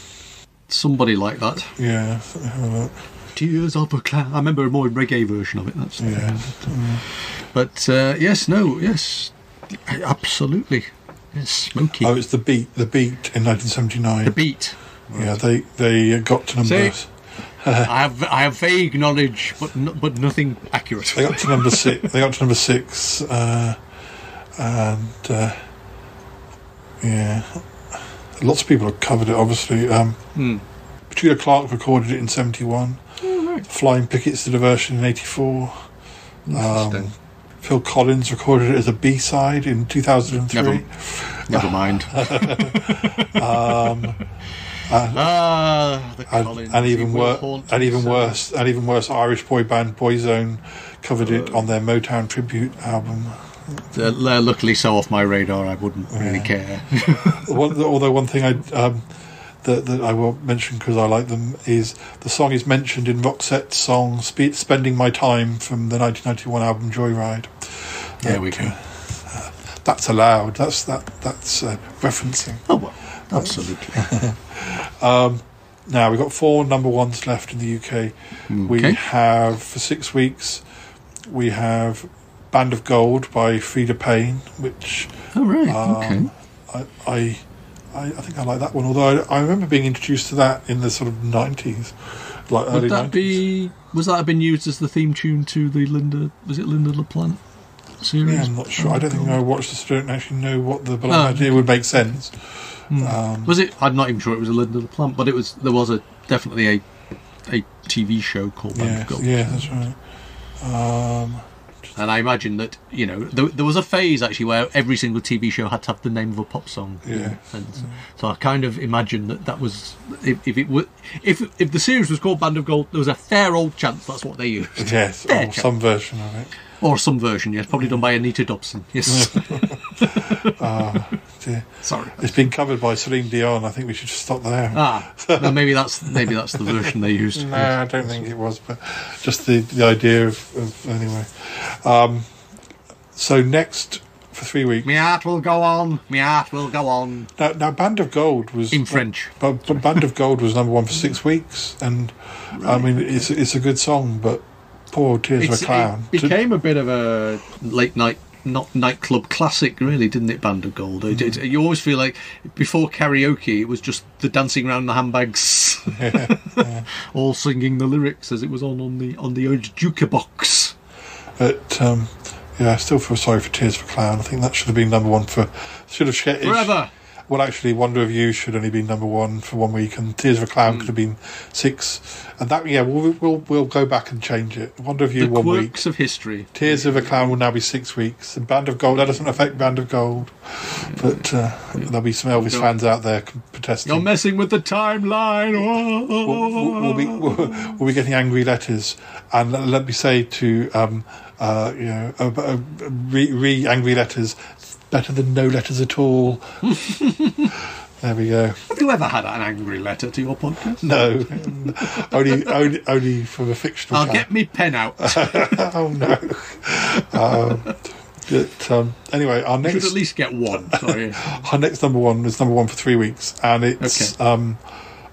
D: Somebody like that.
G: yeah, uh,
D: Tears of a clown. I remember a more reggae version of it. That's
G: yeah.
D: But uh, yes, no, yes, absolutely. Yes, Smokey.
G: Oh, it's the beat. The beat in 1979.
D: the beat.
G: Yeah, they they got to number.
D: See? I have I have vague knowledge, but no, but nothing accurate.
G: They got to number six. They got to number six, uh, and uh, yeah, lots of people have covered it. Obviously, um,
D: Hmm.
G: Petula Clark recorded it in '71. Flying Pickets did a version in '84. Um, Phil Collins recorded it as a B side in 2003.
D: Never, never mind.
G: Um,
D: ah, the
G: and,
D: Collins.
G: and even worse, and even worse, and even worse, Irish boy band Boyzone covered it on their Motown tribute album.
D: They're, they're luckily so off my radar, I wouldn't really care.
G: one, although one thing I um, that, that I will mention because I like them is the song is mentioned in Roxette's song Spe- "Spending My Time" from the 1991 album Joyride.
D: there we go.
G: uh, that's allowed. That's that. That's uh, referencing.
D: Oh well, absolutely.
G: Now we've got four number ones left in the UK. We have for six weeks. We have "Band of Gold" by Freda Payne, which
D: All right.
G: Um,
D: okay.
G: I, I, I I think I like that one. Although I, I remember being introduced to that in the sort of nineties, like early
D: Would that
G: 90s.
D: be? Was that have been used as the theme tune to the Linda? Was it Lynda La Plante series?
G: Yeah, I'm not sure. I don't think I watched this. I don't actually know what the. But
D: Oh,
G: I imagine it would make sense.
D: Hmm.
G: Um,
D: Was it? I'm not even sure it was a Lynda La Plante, but it was. There was a definitely a a TV show called Band
G: yeah,
D: of Gold.
G: yeah, that's right. Um,
D: And I imagine that you know there, there was a phase actually where every single TV show had to have the name of a pop song. you know,
G: Yeah.
D: and so I kind of imagine that that was if, if it were if if the series was called Band of Gold, there was a fair old chance that's what they used.
G: Yes,
D: Fair
G: or
D: chance.
G: some version of it.
D: or some version. Yes, probably done by Anita Dobson. Yes,
G: Dear.
D: sorry.
G: It's been covered by Celine Dion. I think we should just stop there.
D: Ah, well, maybe that's maybe that's the version they used.
G: No, I don't think it was, but just the, the idea of, of anyway. Um, so next for three weeks.
D: My heart will go on. My heart will go on.
G: Now, now Band of Gold was
D: In French.
G: but, but Band of Gold was number one for six weeks, and I mean it's it's a good song, but poor Tears of
D: It's-
G: a Clown.
D: It became a bit of a late night, not nightclub classic, really, didn't it? Band of Gold. It, it, you always feel like before karaoke, it was just the dancing around the handbags, all singing the lyrics as it was on on the on the old jukebox.
G: But um, yeah, I still feel sorry for Tears for Clown. I think that should have been number one for should have
D: Forever.
G: Well, actually, Wonder of You should only be number one for one week, and Tears of a Clown
D: Hmm.
G: could have been six. And that, yeah, we'll we'll, we'll go back and change it. Wonder of You
D: The
G: one week.
D: quirks of history.
G: Tears of a Clown will now be six weeks. And Band of Gold that doesn't affect Band of Gold, but uh, there'll be some Elvis
D: You're-
G: fans out there protesting.
D: You're messing with the timeline.
G: we'll, we'll, we'll be we'll, we'll be getting angry letters, and let, let me say to um, uh, you know uh, uh, re, re angry letters, better than no letters at all. there we go.
D: Have you ever had an angry letter to your podcast?
G: No, only only only from a fictional.
D: I'll get me pen out.
G: oh no. um, but, um, anyway, our
D: You should
G: next
D: at least get one. Sorry.
G: our next number one is number one for three weeks, and it's
D: Okay.
G: um,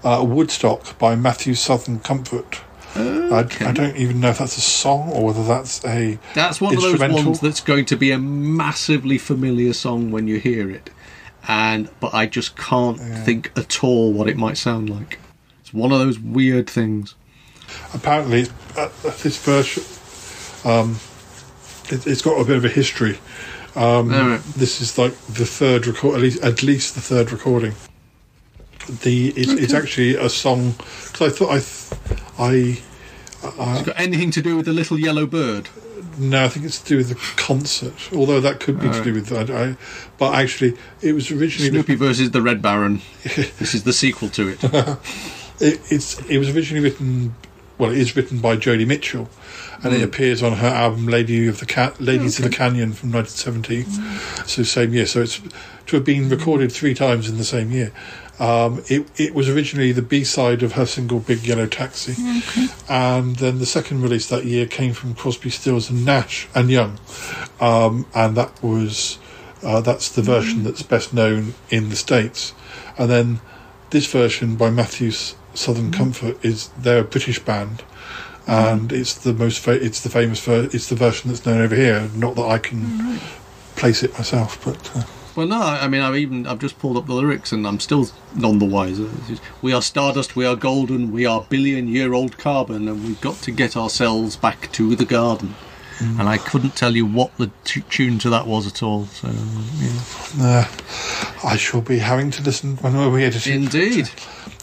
G: uh, Woodstock by Matthews Southern Comfort. I, I don't even know if that's a song or whether that's a
D: That's one of those ones that's going to be a massively familiar song when you hear it, and but I just can't think at all what it might sound like. It's one of those weird things.
G: apparently uh, this version um, it, it's got a bit of a history. Um,
D: Alright.
G: This is like the third record, at least at least the third recording. The it's, it's actually a song. Cause I thought I th- I
D: It's got anything to do with the little yellow bird?
G: no, I think it's to do with the concert. Although that could be to do with that. I, but actually, it was originally
D: Snoopy versus the Red Baron. this is the sequel to it.
G: It, it's it was originally written. Well, it is written by Joni Mitchell, and
D: Hmm.
G: it appears on her album "Lady of the Ca- Ladies of the Canyon" from 1970. So same year. So it's to have been recorded three times in the same year. Um, it it was originally the B side of her single "Big Yellow Taxi," and then the second release that year came from Crosby, Stills and Nash and Young, um, and that was uh, that's the version that's best known in the states, and then this version by Matthews Southern Comfort is they're a British band, and it's the most fa- it's the famous ver- it's the version that's known over here. Not that I can place it myself, but uh,
D: Well, no, I mean, I've even I've just pulled up the lyrics, and I'm still none the wiser. We are stardust, we are golden, we are billion-year-old carbon, and we've got to get ourselves back to the garden. And I couldn't tell you what the t- tune to that was at all. So, yeah.
G: uh, I shall be having to listen when we edit it.
D: indeed,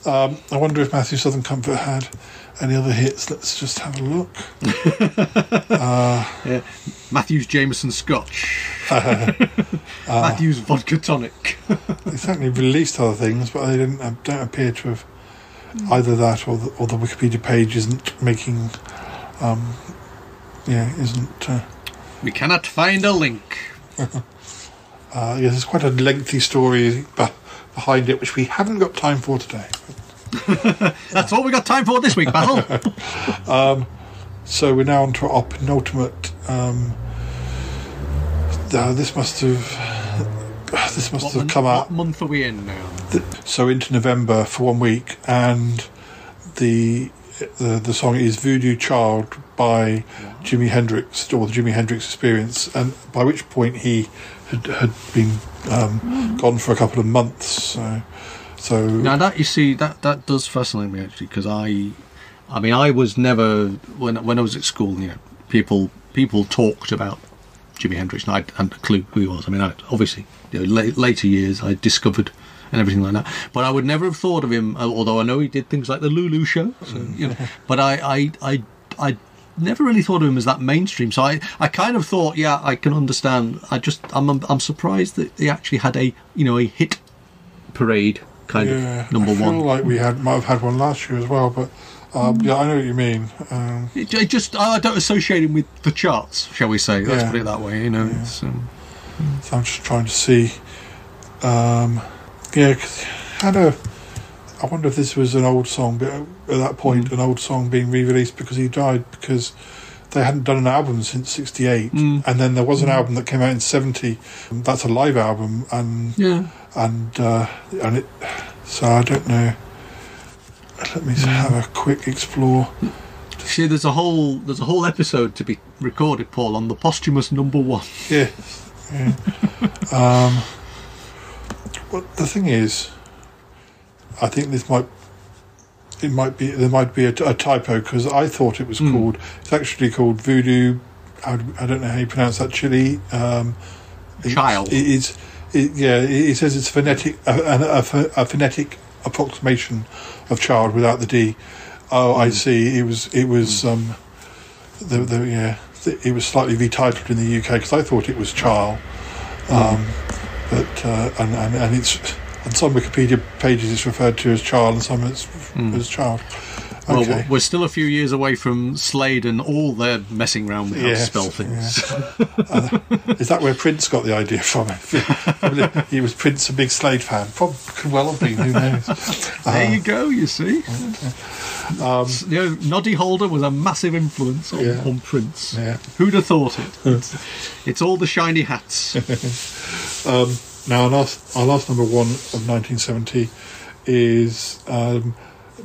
G: Um, I wonder if Matthews Southern Comfort had any other hits. Let's just have a look.
D: yeah. Matthews Jameson Scotch, Matthews Vodka Tonic.
G: They certainly released other things, but they didn't uh, don't appear to have either that or the, or the Wikipedia page isn't making. Um, yeah, isn't. Uh,
D: we cannot find a link.
G: uh, yeah, there's quite a lengthy story behind it, which we haven't got time for today.
D: That's all we got time for this week, Battle.
G: So we're now on to our penultimate. Um, uh, this must have. This must
D: what,
G: have come
D: what
G: out.
D: month are we in now?
G: So into November for one week, and the the, the song is "Voodoo Child" by Jimi Hendrix, or the Jimi Hendrix Experience, and by which point he had, had been um, gone for a couple of months. So, so
D: Now that you see, that that does fascinate me actually, because I, I mean, I was never when when I was at school. You know, people people talked about Jimi Hendrix, and I hadn't a clue who he was. I mean, I, obviously, you know, la- later years I discovered and everything like that. But I would never have thought of him, uh, although I know he did things like the Lulu Show. So, you know, but I I I I never really thought of him as that mainstream. So I, I kind of thought, yeah, I can understand. I just I'm I'm surprised that he actually had a you know a hit parade kind
G: Yeah,
D: of number
G: I feel
D: one.
G: like we had might have had one last year as well, but um, yeah, I know what you mean. Um,
D: It, it just I don't associate him with the charts, shall we say? Let's
G: Yeah.
D: put it that way. You know, it's, um,
G: so I'm just trying to see. Um, yeah, 'cause I had a. I wonder if this was an old song, but at that point, an old song being re-released because he died because they hadn't done an album since '68, and then there was an album that came out in '70. That's a live album, and
D: yeah.
G: and uh, and it. So I don't know. Let me have a quick explore.
D: See, there's a whole there's a whole episode to be recorded, Paul, on the posthumous number one.
G: Yeah. yeah. um, well, the thing is, I think this might. It might be there might be a, a typo because I thought it was called. It's actually called Voodoo. I, I don't know how you pronounce that. Chile. Um, it's-
D: Child.
G: It is. It, yeah, it, it says it's phonetic a, a, a, a phonetic approximation of child without the D. Oh, I see. It was. It was. Um, the, the, yeah, it was slightly retitled in the UK because I thought it was Child, um, but uh, and, and and it's on some Wikipedia pages it's referred to as Child and some it's as Child.
D: Well,
G: Okay.
D: we're- we're still a few years away from Slade and all their messing around with
G: Yes,
D: spell things.
G: Is that where Prince got the idea from? he was Prince, a big Slade fan. Probably could well have been. Who knows?
D: there you go. You see,
G: Um,
D: you know, Noddy Holder was a massive influence on,
G: Yeah.
D: on Prince.
G: Yeah.
D: Who'd have thought it? It's, it's all the shiny hats.
G: Um, now, our last, our last number one of 1970 is um,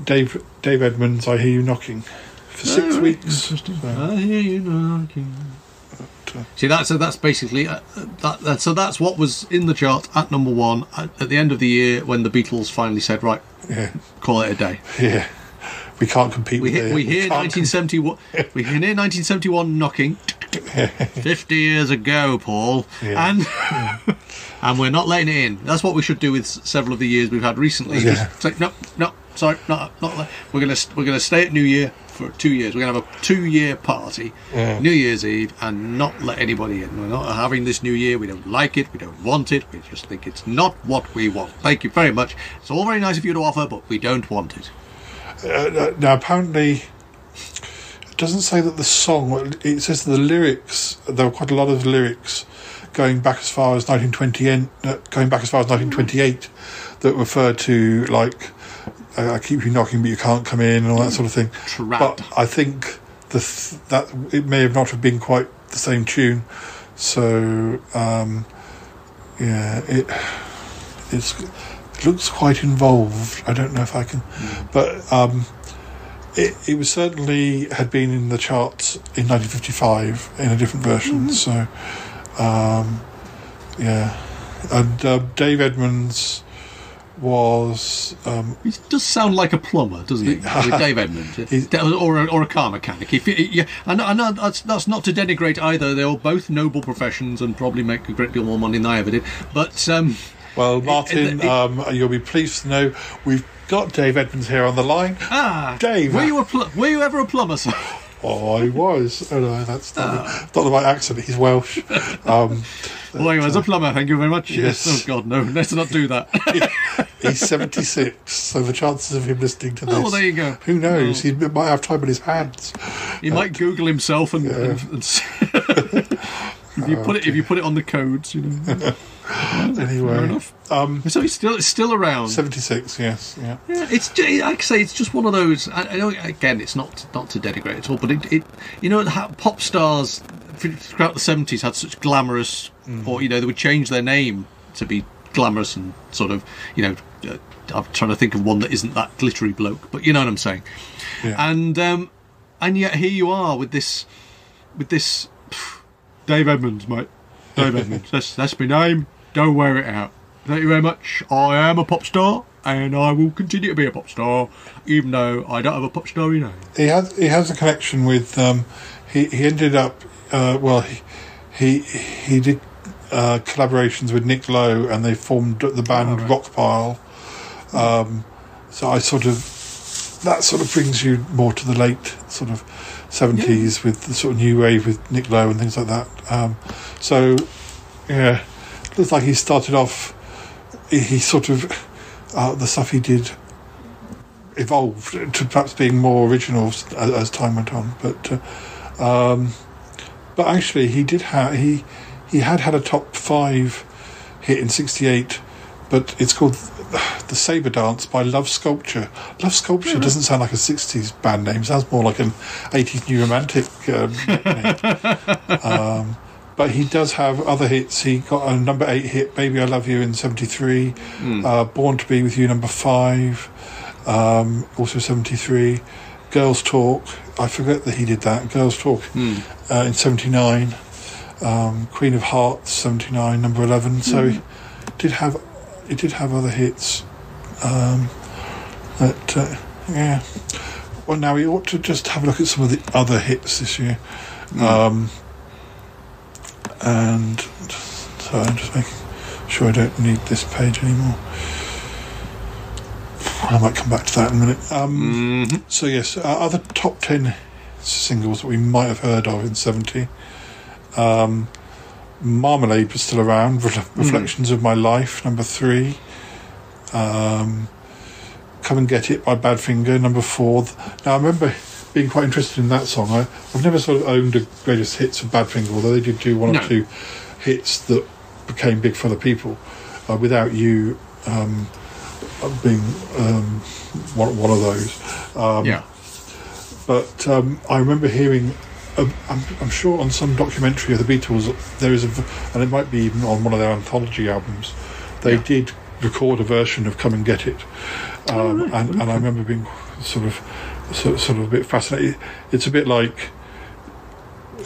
G: Dave Dave Edmunds. I hear you knocking for six
D: Oh,
G: weeks. So-
D: I hear you knocking. See that's so that's basically uh, uh, that, that. So that's what was in the chart at number one at, at the end of the year when the Beatles finally said, "Right,
G: Yeah,
D: call it a day."
G: yeah. We can't compete
D: We
G: with
D: hear,
G: the-
D: we hear
G: can't
D: 1971. we hear 1971 knocking. Fifty years ago, Paul,
G: Yeah.
D: and and we're not letting it in. That's what we should do with several of the years we've had recently.
G: Yeah.
D: Just say no, no, sorry, not not. We're gonna we're gonna stay at New Year for two years. We're gonna have a two-year party,
G: Yeah.
D: New Year's Eve, and not let anybody in. We're not having this New Year. We don't like it. We don't want it. We just think it's not what we want. Thank you very much. It's all very nice of you to offer, but we don't want it.
G: Uh, now, apparently, it doesn't say that the song. It says the lyrics. There were quite a lot of lyrics going back as far as 1920, uh, going back as far as 1928, that refer to like uh, "I keep you knocking, but you can't come in" and all that sort of thing.
D: Trad.
G: But I think the th- that it may have not have been quite the same tune. So um, yeah, it it's it looks quite involved. I don't know if I can, but um, it it was certainly had been in the charts in 1955 in a different version. So um, yeah, and uh, Dave Edmunds was um,
D: He does sound like a plumber, doesn't he? With Dave Edmunds,
G: He's-
D: or a, or a car mechanic. If yeah, and, and that's that's not to denigrate either. They're both noble professions and probably make a great deal more money than I ever did. But um,
G: well, Martin.
D: it-
G: um, you'll be pleased to know we've got Dave Edmunds here on the line.
D: ah,
G: Dave.
D: were you a pl- were you ever a plumber? Sir?
G: Oh, I was. Oh no, that's not,
D: Ah.
G: the, not the right accent. He's Welsh. Um,
D: Well, I was a plumber. Thank you very much. Yes.
G: Yes.
D: Oh God, no. Let's not do that.
G: he's 76, so the chances of him listening to this.
D: Oh, well, there you go.
G: Who knows? He might have time on his hands.
D: He might Google himself and, and, and if you put it if you put it on the codes, you know.
G: Anyway,
D: Fair enough.
G: Um,
D: So he's still it's still around.
G: 76, yes. Yeah.
D: Yeah, it's ju- like I say, it's just one of those. I, I know again, it's not not to denigrate at all, but it, it you know how pop stars throughout the seventies had such glamorous, or you know they would change their name to be glamorous and sort of you know. Uh, I'm trying to think of one that isn't that glittery bloke, but you know what I'm saying.
G: Yeah.
D: And um, and yet here you are with this with this pff, Dave Edmunds, mate. Dave Edmunds. That's that's my name. Don't wear it out. Thank you very much. I am a pop star, and I will continue to be a pop star, even though I don't have a pop starry name.
G: He has he has a connection with. Um, he he ended up. Uh, well, he he he did uh, collaborations with Nick Lowe, and they formed the band
D: Oh, right.
G: Rockpile. Um, so I sort of that sort of brings you more to the late sort of seventies with the sort of new wave with Nick Lowe and things like that. Um, so yeah, looks like he started off. He, he sort of uh, the stuff he did evolved to perhaps being more original as, as time went on. But uh, um, but actually, he did have he he had had a top five hit in '68, but it's called the Saber Dance by Love Sculpture. Love Sculpture doesn't sound like a '60s band name; it sounds more like an '80s new romantic um, name. um, but he does have other hits. He got a number eight hit, "Baby I Love You" in '73. Uh, "Born to Be with You" number five, um, also '73. "Girls Talk." I forget that he did that. "Girls Talk" uh, in '79. Um, "Queen of Hearts" '79, number eleven. So he did have he did have other hits. Um, that uh, yeah. Well, now we ought to just have a look at some of the other hits this year. Um, and so I'm just making sure I don't need this page anymore. I might come back to that in a minute. Um, So yes, uh, other top ten singles that we might have heard of in '70. Um, Marmalade was still around. Re- Reflections of My Life, number three. Um, Come and Get It by Badfinger, number four. Now I remember being quite interested in that song. I, I've never sort of owned a greatest hits of Badfinger, although they did do one
D: No.
G: or two hits that became big for the people. Uh, Without You um, being um, one, one of those. Um,
D: yeah.
G: but um, I remember hearing, I'm, I'm sure on some documentary of the Beatles, there is a, and it might be even on one of their anthology albums, they did record a version of "Come and Get It," um, and, and I remember being sort of, sort, sort of a bit fascinated. It's a bit like.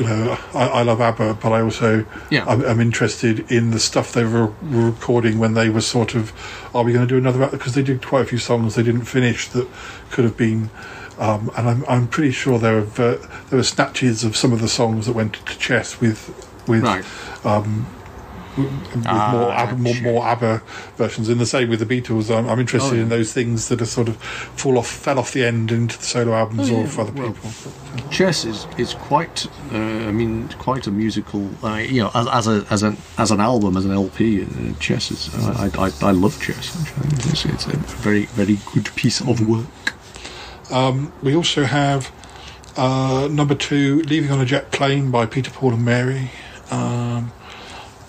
G: You know, I, I love ABBA, but I also
D: Yeah.
G: I'm, I'm interested in the stuff they were, were recording when they were sort of, are we going to do another? Because they did quite a few songs they didn't finish that could have been um, and I'm, I'm pretty sure there were ver- there were snatches of some of the songs that went to chess with with
D: Right.
G: um, with
D: Ah,
G: more, ABBA, more more ABBA versions. In the same with the Beatles, I'm, I'm interested
D: Oh, yeah.
G: in those things that are sort of fall off fell off the end into the solo albums
D: Oh,
G: or
D: yeah,
G: for other
D: well,
G: people.
D: Chess is is quite. Uh, I mean, quite a musical. Uh, you know, as, as a as an as an album, as an LP, uh, Chess is. I, I I love Chess. Actually. It's, it's a very very good piece of work.
G: Um, we also have uh, number two, "Leaving on a Jet Plane" by Peter, Paul, and Mary, um,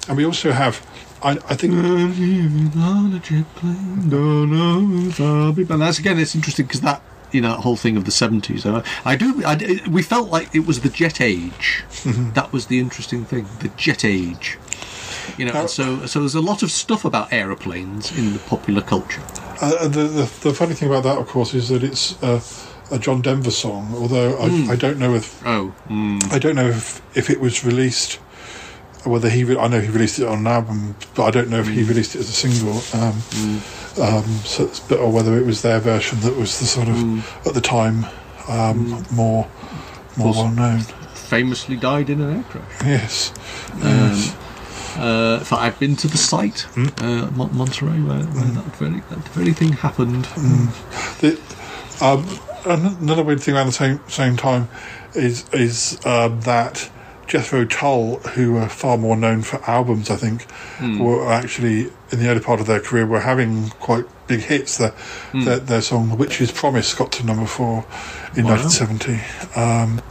G: and we also have. I, I think
D: on a jet plane, no, no, I'll be back. That's again, it's interesting because that you know that whole thing of the seventies. Uh, I do. I, we felt like it was the jet age. That was the interesting thing, the jet age. You know,
G: Now-
D: and so so there's a lot of stuff about aeroplanes in the popular culture.
G: Uh, the, the the funny thing about that, of course, is that it's uh, a John Denver song. Although I, I don't know if
D: Oh,
G: I don't know if if it was released. Whether he, re- I know he released it on an album, but I don't know if he released it as a single. Um, um, so but, or whether it was their version that was the sort of at the time um, more more well known.
D: famously died in an air crash.
G: Yes,
D: Um,
G: yes.
D: Uh, in fact, I've been to the site, uh, Mon- Monterey, where, where that very that very thing happened.
G: The, um, another weird thing around the same same time is is um, that Jethro Tull, who were far more known for albums, I think, were actually in the early part of their career were having quite big hits. Their their, their song "The Witch's Promise" got to number four in
D: Wow.
G: 1970. Um,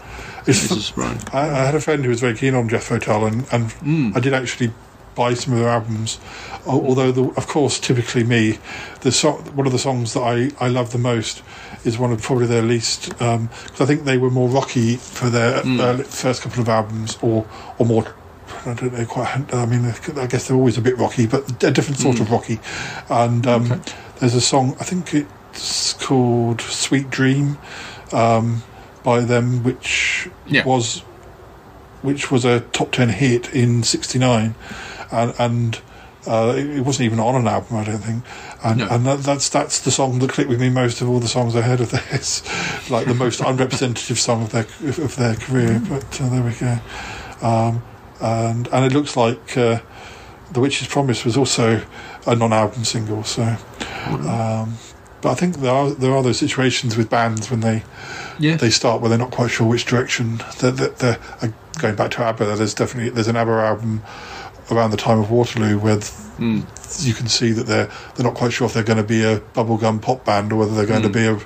D: This right.
G: I, I had a friend who was very keen on Jeff Tull, and, and
D: Hmm.
G: I did actually buy some of their albums. Although, the, of course, typically me, the so- one of the songs that I, I love the most is one of probably their least because I think they were more rocky for their early, first couple of albums, or or more. I don't know quite. I mean, I guess they're always a bit rocky, but a different sort
D: Hmm.
G: of rocky. And um, there's a song. I think it's called "Sweet Dream" um, by them, which
D: Yeah.
G: was which was a top 10 hit in 69 and, and uh, it it wasn't even on an album I don't think. And,
D: No.
G: and that, that's that's the song that clicked with me most of all the songs I heard of theirs. Like the most unrepresentative song of their of their career. But uh, there we go. Um, and and it looks like uh, The Witch's Promise was also a non-album single so um, But I think there are there are those situations with bands when they
D: Yeah.
G: they start where they're not quite sure which direction. They're, they're, they're uh, going back to ABBA. There's definitely there's an ABBA album around the time of Waterloo where th-
D: Hmm.
G: you can see that they're they're not quite sure if they're going to be a bubblegum pop band or whether they're going to be a,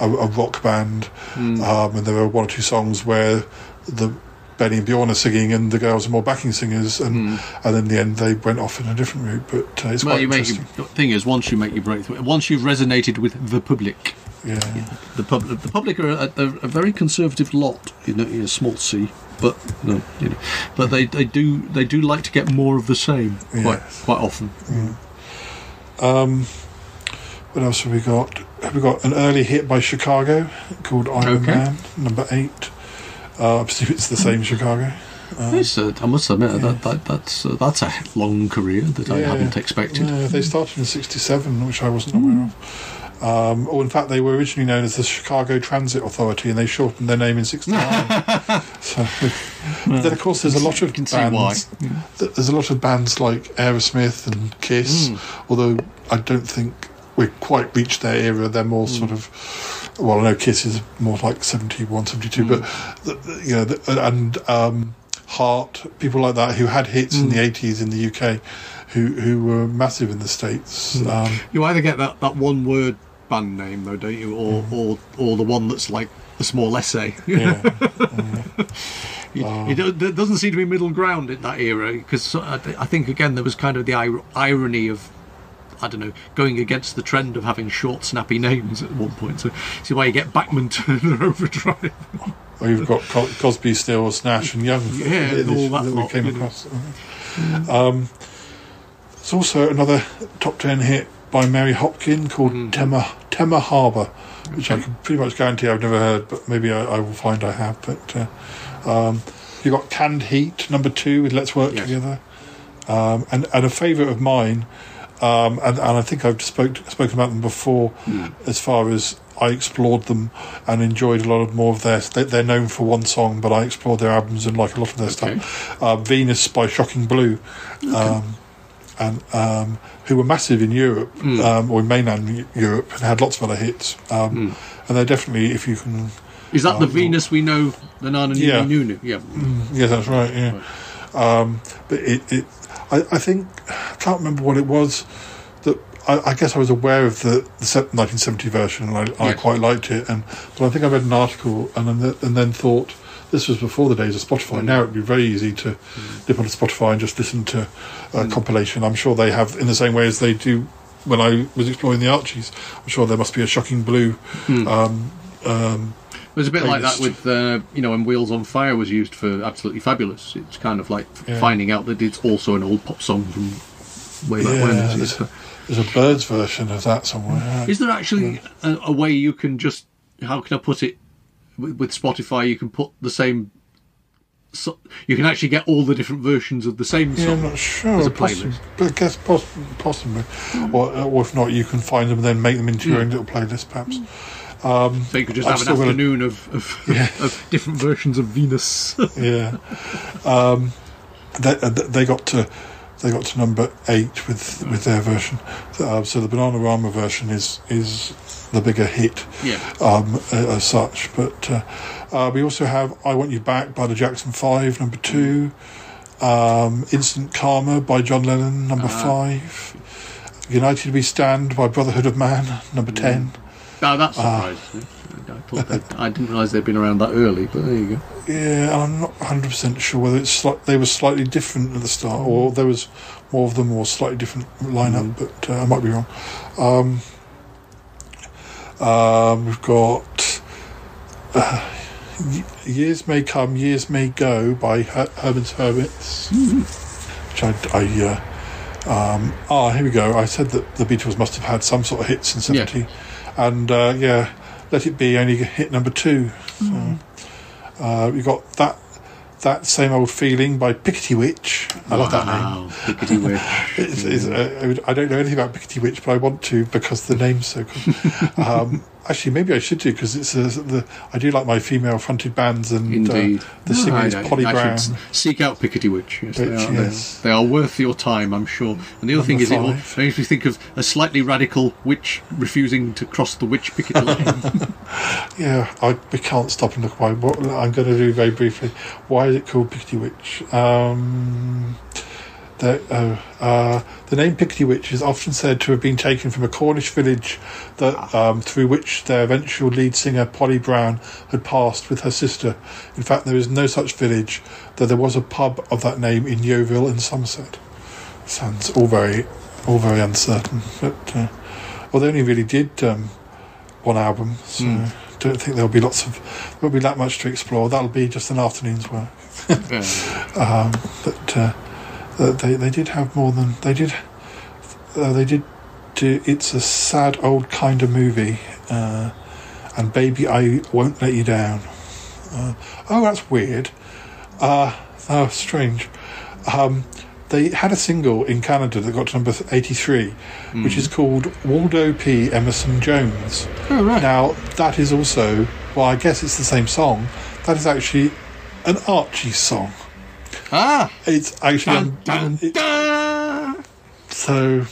G: a, a rock band. Um, and there are one or two songs where the Benny and Bjorn are singing and the girls are more backing singers, and and in the end they went off in a different route. But uh, it's
D: Well,
G: quite
D: you make
G: interesting.
D: your, thing is once you make your breakthrough, once you've resonated with the public,
G: yeah.
D: the public, the public are a, a very conservative lot, you know, in a small c, but no, you know, but they, they do they do like to get more of the same quite
G: Yes.
D: quite often.
G: Um, what else have we got? Have we got an early hit by Chicago called Iron
D: Okay.
G: Man, number eight? Uh, I presume it's the same Chicago.
D: Yes, uh, I must admit that, that that's uh, that's a long career that I
G: Yeah.
D: hadn't expected.
G: Yeah, they started in '67, which I wasn't aware of. Um, or in fact, they were originally known as the Chicago Transit Authority, and they shortened their name in '69. so, then, of course, there's a lot of bands. th- There's a lot of bands like Aerosmith and Kiss,
D: Hmm.
G: although I don't think we've quite reached their era. They're more
D: Hmm.
G: sort of. Well, I know Kiss is more like 71, 72, but
D: Hmm.
G: you know, the, and um, Heart, people like that who had hits in the
D: Hmm.
G: 80s in the UK, who who were massive in the states.
D: Hmm.
G: Um,
D: You either get that, that one word band name though, don't you, or or or the one that's like a small essay.
G: yeah,
D: It, it do- there doesn't seem to be middle ground in that era because I, th- I think again there was kind of the ir- irony of I don't know going against the trend of having short, snappy names at one point. So see why you get Bachman Turner Overdrive.
G: or you've got Co- Crosby, Stills, Nash, and Young.
D: Yeah,
G: that,
D: all that
G: we
D: lot,
G: came across. Um, there's also another top ten hit by Mary Hopkin called
D: Mm-hmm.
G: Temma Temma Harbour, which I can pretty much guarantee I've never heard, but maybe I, I will find I have. But uh, um, you got Canned Heat number two with Let's Work
D: Yes.
G: Together, um, and and a favourite of mine, um, and, and I think I've spoke, spoken about them before,
D: Hmm.
G: as far as I explored them and enjoyed a lot of more of their. They, they're known for one song, but I explored their albums and like a lot of their
D: Okay.
G: stuff. Uh, Venus by Shocking Blue, um, and um, who were massive in Europe
D: Hmm.
G: um, or in mainland Europe and had lots of other hits. Um, And they're definitely, if you can,
D: Is that the
G: Oh,
D: Venus we know, the Nana
G: Yeah.
D: Nunu? Yeah.
G: yeah, that's right. Yeah, um, but it, it I, I think I can't remember what it was that. I, I guess I was aware of the, the 1970 version, and I, I quite liked it. And but I think I read an article, and then, and then thought this was before the days of Spotify. Now it'd be very easy to dip onto Spotify and just listen to a compilation. I'm sure they have in the same way as they do when I was exploring the Archies. I'm sure there must be a Shocking Blue. Um, um,
D: It was a bit like that with, uh, you know, when Wheels on Fire was used for Absolutely Fabulous. It's kind of like
G: Yeah.
D: finding out that it's also an old pop song from way back when.
G: yeah,
D: It's-
G: there's, there's a Byrds version of that somewhere.
D: Is there actually a, a way you can just, how can I put it, with, with Spotify, you can put the same, so, you can actually get all the different versions of the same
G: Yeah, I'm
D: song.
G: not sure.
D: As a playlist.
G: but I guess poss- possibly. Or, or if not, you can find them and then make them into your own little playlist, perhaps. Um,
D: So you could just
G: I've
D: have an
G: still got a-
D: afternoon of, of, of different versions of Venus.
G: yeah. Um, they, uh, they got to they got to number eight with with their version. Uh, so the Bananarama version is is the bigger hit.
D: Yeah.
G: Um, as such, but uh, uh, we also have "I Want You Back" by the Jackson Five, number two. Um, "Instant Karma" by John Lennon, number five. "United We Stand" by Brotherhood of Man, number ten.
D: Now that surprised me. I, thought I didn't realise they'd been around that early, but there you go.
G: Yeah, I'm not 100% sure whether it's slight, they were slightly different at the start, or there was more of them, or slightly different lineup, but uh, I might be wrong. Um, um, we've got uh, Years May Come, Years May Go by Her- Herman's Hermits, which I. I uh, um, ah, here we go. I said that the Beatles must have had some sort of hits in
D: Yeah.
G: 70. And uh, yeah, Let It Be only hit number two. So. Uh, we got that that same old feeling by Pickettywitch. I love that name.
D: Wow, Pickettywitch.
G: It's, it's, uh, I don't know anything about Pickettywitch, but I want to because the name's so good. um, Actually, maybe I should do because it's a, the I do like my female-fronted bands and
D: Indeed.
G: Uh, the
D: No,
G: singer
D: I
G: is Polly
D: I
G: Brown.
D: should Seek out Piccadilly Witch. Yes, they, are,
G: yes.
D: they, they are worth your time, I'm sure. And the other thing
G: Number
D: is, it makes me think of a slightly radical witch refusing to cross the witch picket line.
G: Yeah, I we can't stop and look why. What I'm going to do very briefly. Why is it called Pickettywitch? Um, the, uh, uh, the name Pickettywitch is often said to have been taken from a Cornish village that um, through which their eventual lead singer Polly Brown had passed with her sister. In fact, there is no such village, though there was a pub of that name in Yeovil in Somerset. Sounds all very, all very uncertain. But uh, well, they only really did um, one album, so
D: Hmm.
G: don't think there'll be lots of, there won't be that much to explore. That'll be just an afternoon's work. um, but they they did have more than they did. Uh, they did do. It's a sad old kind of movie, uh, and baby, I won't let you down. Uh, oh, that's weird. Uh, oh, strange. Um, they had a single in Canada that got to number 83, which is called Waldo P. Emerson Jones.
D: Oh, right.
G: Now, that is also, well, I guess it's the same song. That is actually an Archie song.
D: Ah!
G: It's actually.
D: Dun, dun,
G: it-
D: dun.
G: so,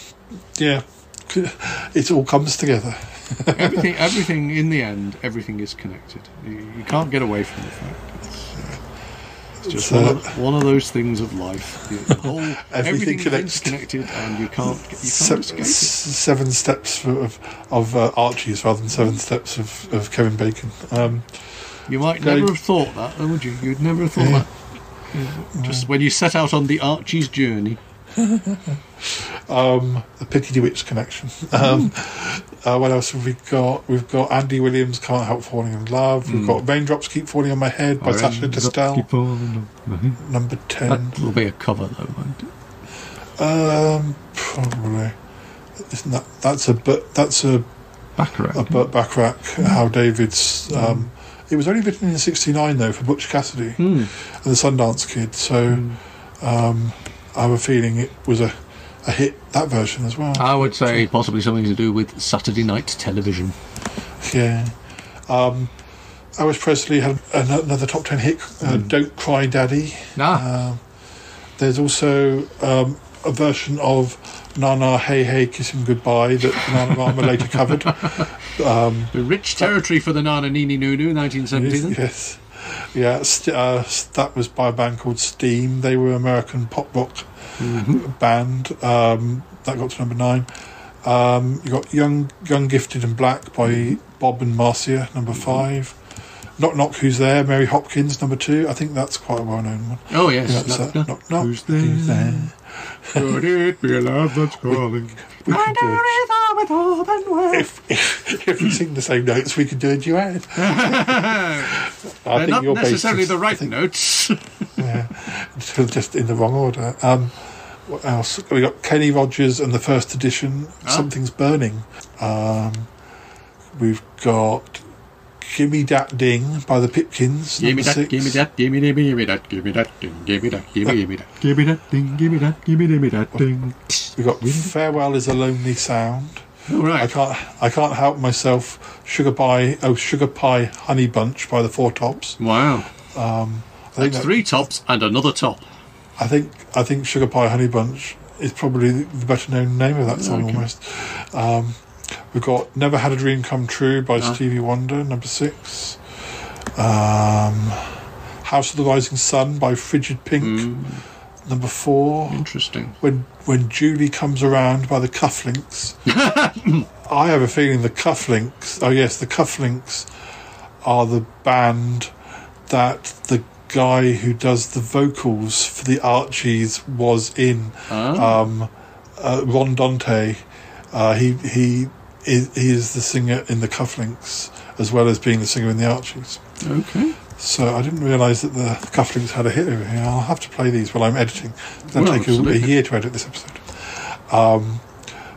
G: yeah, it all comes together.
D: everything, everything in the end, everything is connected. You, you can't get away from the fact. It's, uh, it's just
G: So-
D: one, of, one of those things of life. The whole, everything
G: connects.
D: is connected, and you can't, you can't
G: Se-
D: escape it.
G: seven steps of of uh, Archie's rather than seven steps of, of Kevin Bacon. Um,
D: You might never have thought that, though, would you? You'd never have thought
G: Yeah.
D: that. Just when you set out on the Archie's journey.
G: um, the Pickettywitch connection. Um, uh, what else have we got? We've got Andy Williams, Can't Help Falling in Love. We've got Raindrops Keep Falling on My Head by Sacha Distel, number 10.
D: That will be a cover, though, won't it?
G: Um, probably. Isn't that, that's a, but that's a,
D: Baccarat.
G: a Burt Bacharach, Hal David's, um, it was only written in 69 though for Butch Cassidy
D: Hmm.
G: and the Sundance Kid, so um, I have a feeling it was a, a hit, that version as well.
D: I would say possibly something to do with Saturday night television.
G: Yeah. Um, Elvis Presley had another top 10 hit, uh, Don't Cry Daddy.
D: Ah,
G: Um, there's also um, a version of Nana Hey Hey Kiss Him Goodbye that Nana Rama later covered. Um,
D: the rich territory for the Nana Nini Nunu, 1970 then.
G: yes. Yeah, st- uh, that was by a band called Steam. They were American pop rock band. Um, that got to number nine. Um, you got Young, Young, Gifted and Black by Bob and Marcia, number five. Knock Knock, Who's There? Mary Hopkins, number two. I think that's quite a well-known one.
D: Oh, yes.
G: Yeah, that's,
D: Knock, knock.
G: knock, knock.
D: Who's there? Could it be love that's calling?
G: We could do it.
D: with open
G: if, if, if we sing the same notes, we could do a duet. I
D: They're
G: think
D: not
G: your
D: necessarily the right
G: think-
D: notes.
G: Yeah, just in the wrong order. Um, what else? We got Kenny Rogers and the first edition.
D: Ah.
G: Something's burning. Um, we've got Gimme Dat Ding by the Pipkins.
D: Give me that, give me that, give me, give me, give me that, give me that, ding, give me that, give me, give me that, give me that, ding, give me that, give me, give me that, ding.
G: We've got Farewell is a Lonely Sound.
D: All
G: I can't. I can't help myself. Sugar Pie. Oh, Sugar Pie Honey Bunch by the Four Tops.
D: Wow.
G: I think that-
D: three tops and another top.
G: I think I think Sugar Pie Honey Bunch is probably the better known name of that song
D: Okay.
G: almost. Um, we've got Never Had a Dream Come True by
D: Ah.
G: Stevie Wonder, number six. Um, House of the Rising Sun by Frigid Pink,
D: Mm.
G: number four.
D: Interesting.
G: When when Julie comes around by the Cufflinks. I have a feeling the Cufflinks. Oh yes, the Cufflinks are the band that the guy who does the vocals for the Archies was in.
D: Ah.
G: Um, uh, Ron Dante. Uh, he he is, he is the singer in the Cufflinks as well as being the singer in the Archies.
D: Okay.
G: So I didn't realise that the Cufflinks had a hit over here. I'll have to play these while I'm editing. To
D: Well,
G: take a, a year to edit this episode. Um,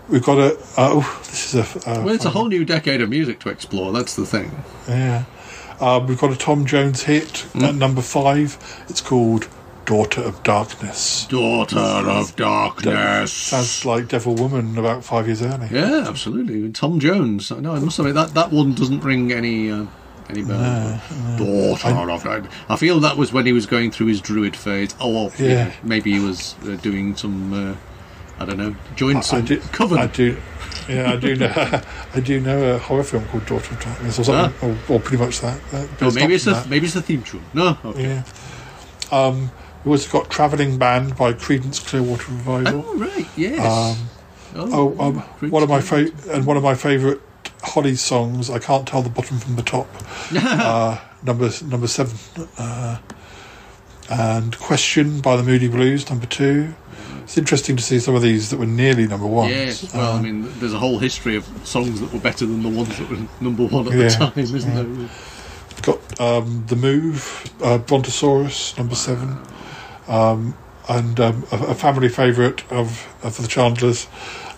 G: we've got a. Oh, this is a. Uh,
D: Well, it's a whole new decade of music to explore. That's the thing.
G: Yeah. Um, we've got a Tom Jones hit
D: Hmm.
G: at number five. It's called Daughter of Darkness.
D: Daughter of Darkness.
G: Sounds like Devil Woman about five years early.
D: Yeah, absolutely. Tom Jones. No, I must admit that that one doesn't ring any uh, any bells. Daughter of Darkness. I feel that was when he was going through his druid phase. Oh, well, yeah.
G: Yeah.
D: Maybe he was uh, doing some. Uh, I don't know. Joined
G: I
D: some
G: do,
D: coven.
G: I do, yeah, I do know. I do know a horror film called Daughter of Darkness, or something, or, or pretty much that. uh, but
D: Oh, maybe it's the maybe it's the theme tune. No. Okay.
G: Yeah. Um, we also got Travelling Band by Creedence Clearwater Revival.
D: Oh right. Yes.
G: Um, oh, um, one of my fa- and one of my favourite Holly songs. I can't tell the bottom from the top. uh, number number seven. Uh, and Question by the Moody Blues, number two. It's interesting to see some of these that were nearly number one.
D: Yes, well, I
G: Um,
D: mean, there's a whole history of songs that were better than the ones that were number one at
G: Yeah,
D: the time, isn't
G: yeah.
D: there?
G: got um, the Move, uh, Brontosaurus, number seven, um, and um, a, a family favourite of, of the Chandlers.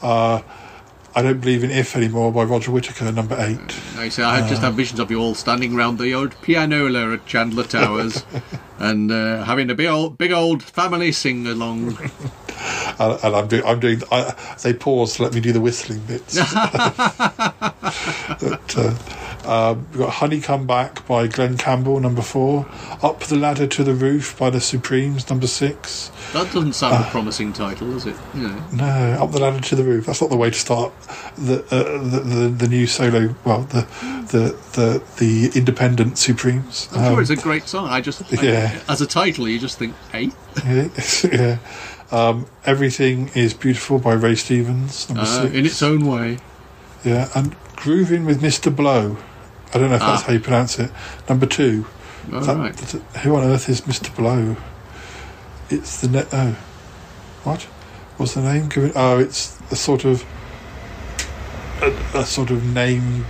G: Uh, I don't believe in If anymore by Roger Whittaker, number eight.
D: I say I just have visions of you all standing round the old pianola at Chandler Towers, and uh, having a big old, big old family sing along.
G: and, and I'm doing, I'm doing. I, they pause to let me do the whistling bits. but, uh, um, we've got Honey Come Back by Glen Campbell, number four. Up the Ladder to the Roof by the Supremes, number six.
D: That doesn't sound a promising title, does it? Know.
G: No, Up the Ladder to the Roof. That's not the way to start the uh, the, the the new solo. Well, the the the, the independent Supremes.
D: I'm sure
G: Um,
D: it's a great song. I just, I-
G: Yeah.
D: as a title, you just think, hey,
G: yeah, yeah. Um, Everything is Beautiful by Ray Stevens, number
D: uh,
G: six.
D: in its own way.
G: Yeah, and Grooving with Mr. Blow. I don't know if that's
D: Ah.
G: how you pronounce it. Number two. That-
D: right.
G: that- who on earth is Mr. Blow? It's the ne- oh, what? What's the name given? Oh, it's a sort of a, a sort of name.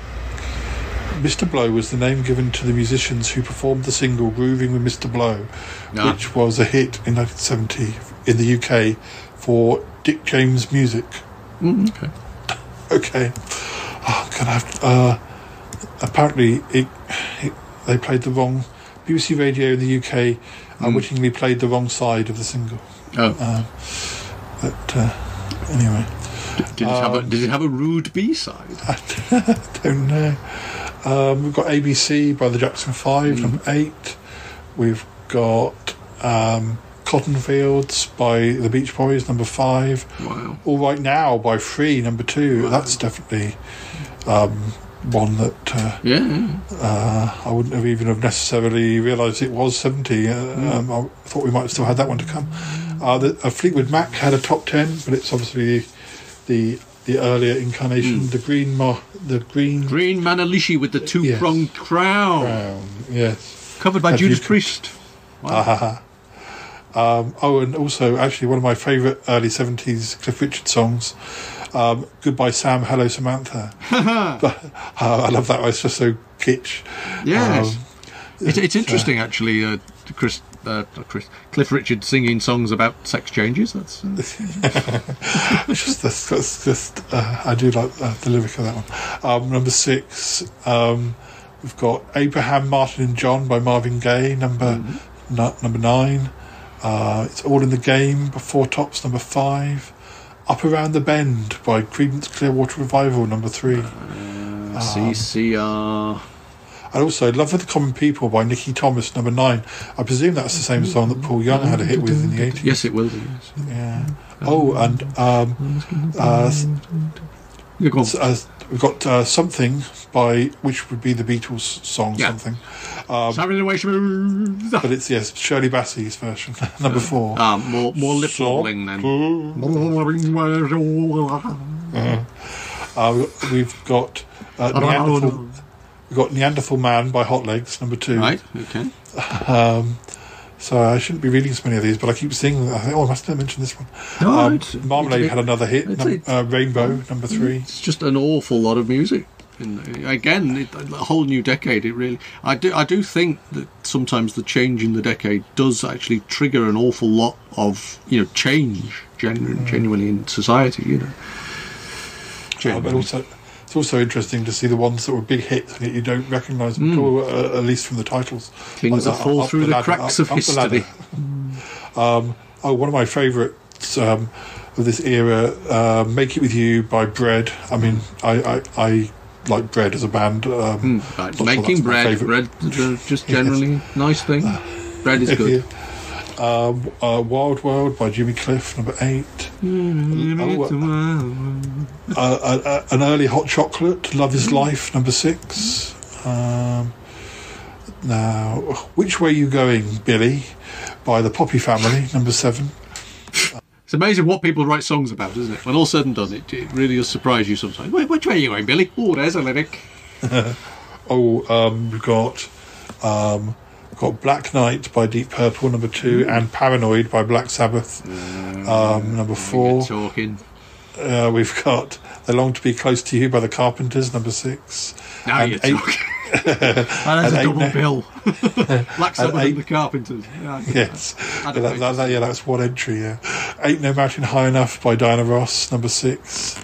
G: Mr. Blow was the name given to the musicians who performed the single "Grooving with Mr. Blow,"
D: Ah.
G: which was a hit in 1970 in the UK for Dick James Music.
D: Mm, okay.
G: Okay. Oh, can I have, uh, apparently, it, it, they played the wrong. BBC Radio in the UK unwittingly played the wrong side of the single.
D: Oh,
G: Um, but uh, anyway,
D: did it have a
G: um,
D: did it have a rude B side?
G: I don't know. Um, we've got ABC by the Jackson Five, number eight. We've got um, Cotton Fields by the Beach Boys, number five.
D: Wow.
G: All Right Now by Free, number two. Wow. That's definitely um, one that uh,
D: Yeah. yeah.
G: uh, I wouldn't have even have necessarily realised it was 70. Uh, um, I thought we might have still had that one to come. Uh, the, Fleetwood Mac had a top 10, but it's obviously the the earlier incarnation, the green the green
D: Green Manalishi with the two
G: Yes.
D: pronged crown,
G: crown. Yes.
D: covered by
G: Have
D: Judas
G: you-
D: Priest.
G: Ah. Um, oh, and also, actually, one of my favourite early 70s Cliff Richard songs, um, Goodbye Sam, Hello Samantha. but, uh, I love that one, it's just so kitsch.
D: Yes.
G: Um,
D: It, it's
G: uh,
D: interesting, actually, uh, Chris, uh, Chris, Cliff Richard singing songs about sex changes. That's uh,
G: It's just, that's, that's just uh, I do like uh, the lyric of that one. Um, number six, um, we've got Abraham, Martin, and John by Marvin Gaye. Number nu- number nine, uh, it's all in the game. Before tops, number five. Up around the bend by Creedence Clearwater Revival. Number three,
D: uh, CCR.
G: and also Love of the Common People by Nicky Thomas. Number nine. I presume that's the same song that Paul Young had a hit with in the eighties.
D: Yes, it will be. Yes.
G: Yeah. Oh, and um, uh, s-
D: Yeah, go on.
G: S- uh, we've got uh, something by which would be the Beatles song
D: Yeah.
G: something, um,
D: Savage away, smooth.
G: but it's yes Shirley Bassey's version number four.
D: Ah, more more lip
G: So-
D: wobbling then.
G: Uh, we've got uh, Neanderthal. We've got Neanderthal Man by Hotlegs number two.
D: Right. Okay.
G: Um, so I shouldn't be reading so many of these, but I keep seeing. I think, oh, I must have mentioned this one.
D: No,
G: um, Marmalade
D: it-
G: had another hit.
D: it's-
G: num- uh, Rainbow number three.
D: It's just an awful lot of music. And again, it, a whole new decade. It really, I do, I do think that sometimes the change in the decade does actually trigger an awful lot of you know change, genu- genuinely in society. You know,
G: Uh, but also, it's also interesting to see the ones that were big hits and you don't recognise them at all, uh, at least from the titles.
D: Things
G: Like
D: that fall
G: Up
D: through the
G: Ladder,
D: cracks
G: Up-
D: of history.
G: Um, oh, one of my favourites um, of this era, uh, "Make It With You" by Bread. I mean, I I, I like Bread as a band. Um,
D: Hmm, Right,
G: sure
D: making bread, bread, just generally nice thing. Bread is good.
G: Um, uh, Wild World by Jimmy Cliff, number eight. Oh, uh, uh, uh, an early hot chocolate, Love Is Life, number six. Um, now, Which Way You Going, Billy, by the Poppy Family, number seven.
D: It's amazing what people write songs about, isn't it? When all said and done, it, it really does surprise you sometimes. Wait, which way are you going, Billy? Oh, there's a lyric.
G: Oh, um, we've got um, we've got Black Knight by Deep Purple, number two, and Paranoid by Black Sabbath, um, number four.
D: Talking.
G: Uh, we've got They Long to Be Close to You by the Carpenters, number six.
D: Now
G: And
D: you're
G: eight-
D: talking. There's
G: and
D: a double bill. Black Sabbath and the Carpenters. Yeah,
G: Yes,
D: that.
G: That, that, that- yeah, that's one entry. Yeah, Ain't No Mountain High Enough by Diana Ross, number six.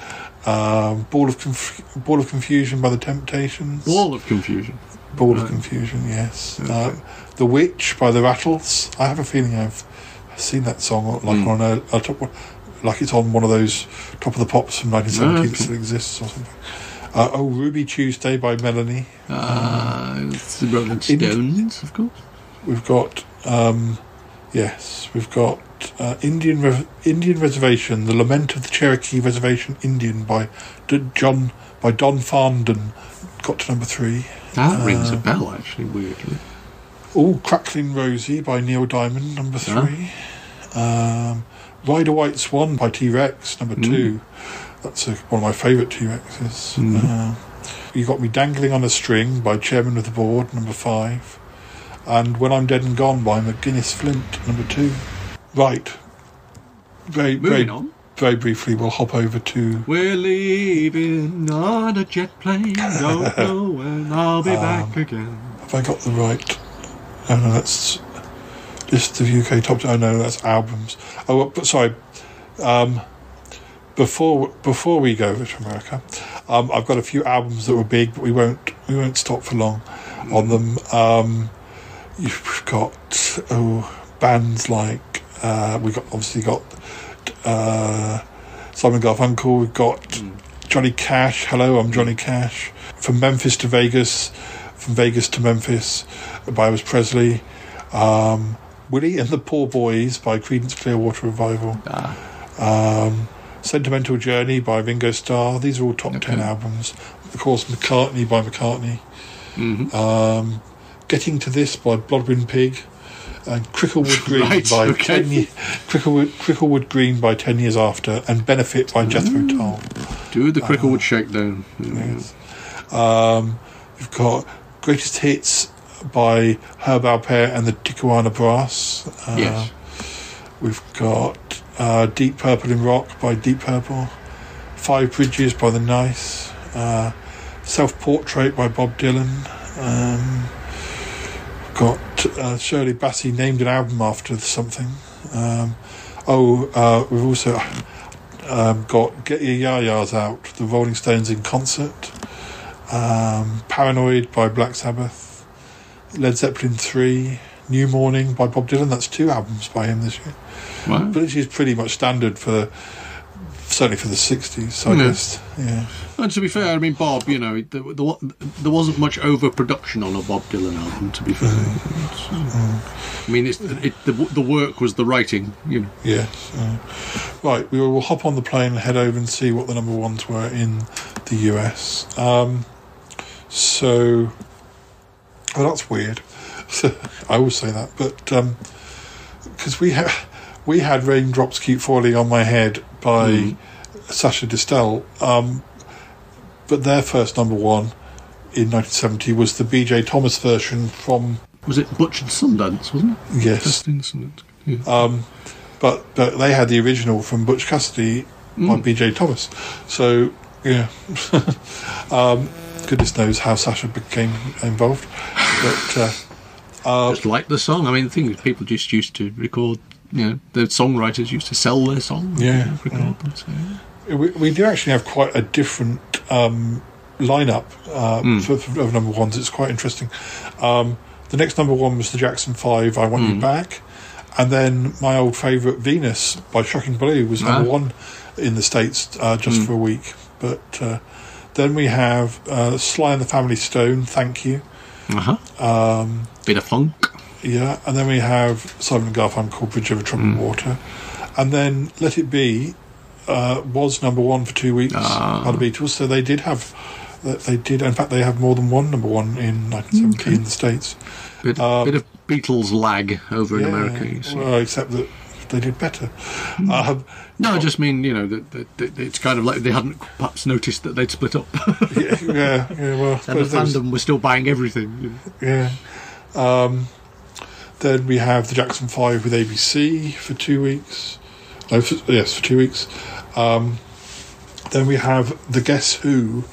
G: Um, Ball of Conf- Ball of Confusion by the Temptations.
D: Ball of confusion.
G: Ball of Confusion, yes. Uh, the Witch by the Rattles. I have a feeling I've seen that song like
D: Hmm.
G: on a, a top, like it's on one of those top of the pops from 1970
D: Oh,
G: that still exists or something. Uh, oh, Ruby Tuesday by Melanie.
D: Uh, it's the Rolling
G: In-
D: Stones, of course.
G: We've got, um, yes, we've got uh, Indian Re- Indian Reservation, The Lament of the Cherokee Reservation Indian by D- John by Don Fardon. Got to number three.
D: That rings
G: Uh,
D: a bell, actually, weirdly.
G: Oh, Crackling Rosie by Neil Diamond, number three. Um, Ride a White Swan by T Rex, number
D: Mm.
G: two. That's uh one of my favourite T Rexes.
D: Mm.
G: Uh, you got me Dangling on a String by Chairman of the Board, number five. And When I'm Dead and Gone by McGuinness Flint, number two. Right. Very,
D: Moving
G: very,
D: on.
G: very briefly, we'll hop over to.
D: We're leaving on a jet plane. Don't know when I'll be back again.
G: Have I got the right? Oh no, that's list of UK top. Oh no, that's albums. Oh, but sorry. Um, before before we go over to America, um, I've got a few albums that were big, but we won't we won't stop for long on them. Um, you've got oh bands like uh, we got obviously got uh, Simon Garfunkel. We've got Johnny Cash. Hello, I'm Johnny Cash. From Memphis to Vegas, from Vegas to Memphis by Elvis Presley. Um, Willie and the Poor Boys by Creedence Clearwater Revival. Um, Sentimental Journey by Ringo Starr. These are all top ten albums. Of course, McCartney by McCartney.
D: Mm-hmm.
G: Um, Getting to This by Blodwyn Pig. And Cricklewood Green
D: Right,
G: by
D: okay.
G: ten ye- Cricklewood, Cricklewood Green by Ten Years After, and Benefit by Jethro Tull.
D: Do the Cricklewood Shakedown.
G: Yes. Um, we've got Greatest Hits by Herb Alpert and the Tijuana Brass. Uh,
D: Yes.
G: We've got uh, Deep Purple in Rock by Deep Purple. Five Bridges by The Nice. Uh, Self Portrait by Bob Dylan. Um, got uh, Shirley Bassey named an album after something. Um, oh, uh, we've also um, got Get Your Ya-Ya's Out, The Rolling Stones in concert. Um, Paranoid by Black Sabbath. Led Zeppelin 3. New Morning by Bob Dylan. That's two albums by him this year.
D: Wow.
G: But which is pretty much standard for, certainly for the 60s, so I
D: Yeah.
G: guess. Yeah.
D: And to be fair, I mean, Bob, you know, there, there, there wasn't much overproduction on a Bob Dylan album, to be fair. Uh, I mean, it's, it, the, the work was the writing, you know.
G: Yes. uh, right, we will hop on the plane and head over and see what the number ones were in the US. Um, so, well, that's weird. I always say that, but because we had we had raindrops keep falling on my head by Sacha Distel, um, but their first number one in 1970 was the B.J. Thomas version from
D: Was it Butch and Sundance, wasn't it?
G: yes,
D: Just Sundance. Yeah.
G: um, but but they had the original from Butch Cassidy by B.J. Thomas. So yeah, um, goodness knows how Sacha became involved. But uh, uh,
D: just like the song. I mean, the thing is, people just used to record, you know, the songwriters used to sell their songs.
G: Yeah,
D: and record them. So, yeah.
G: we, we do actually have quite a different um, lineup uh, for, for, of number ones. It's quite interesting. Um, the next number one was the Jackson Five. I want you back. and then my old favourite Venus by Shocking Blue was number
D: Ah.
G: one in the states uh, just for a week. But uh, then we have uh, Sly and the Family Stone. Thank you.
D: Uh huh. Um, Bit of funk.
G: Yeah, and then we have Simon and Garfunkel Bridge Over Troubled Water, and then Let It Be uh, was number one for two weeks by the Beatles. So they did have, uh, they did. In fact, they have more than one number one in 1970 in the states.
D: Bit, bit of Beatles lag over in America.
G: Well, except that they did better. Um,
D: No, I just mean you know that, that, it's kind of like they hadn't perhaps noticed that they'd split up.
G: yeah, yeah, yeah, well,
D: and the
G: suppose was-
D: fandom was still buying everything. you know.
G: Yeah. Um, then we have the Jackson Five with ABC for two weeks. No, for, yes, for two weeks. Um, then we have the Guess Who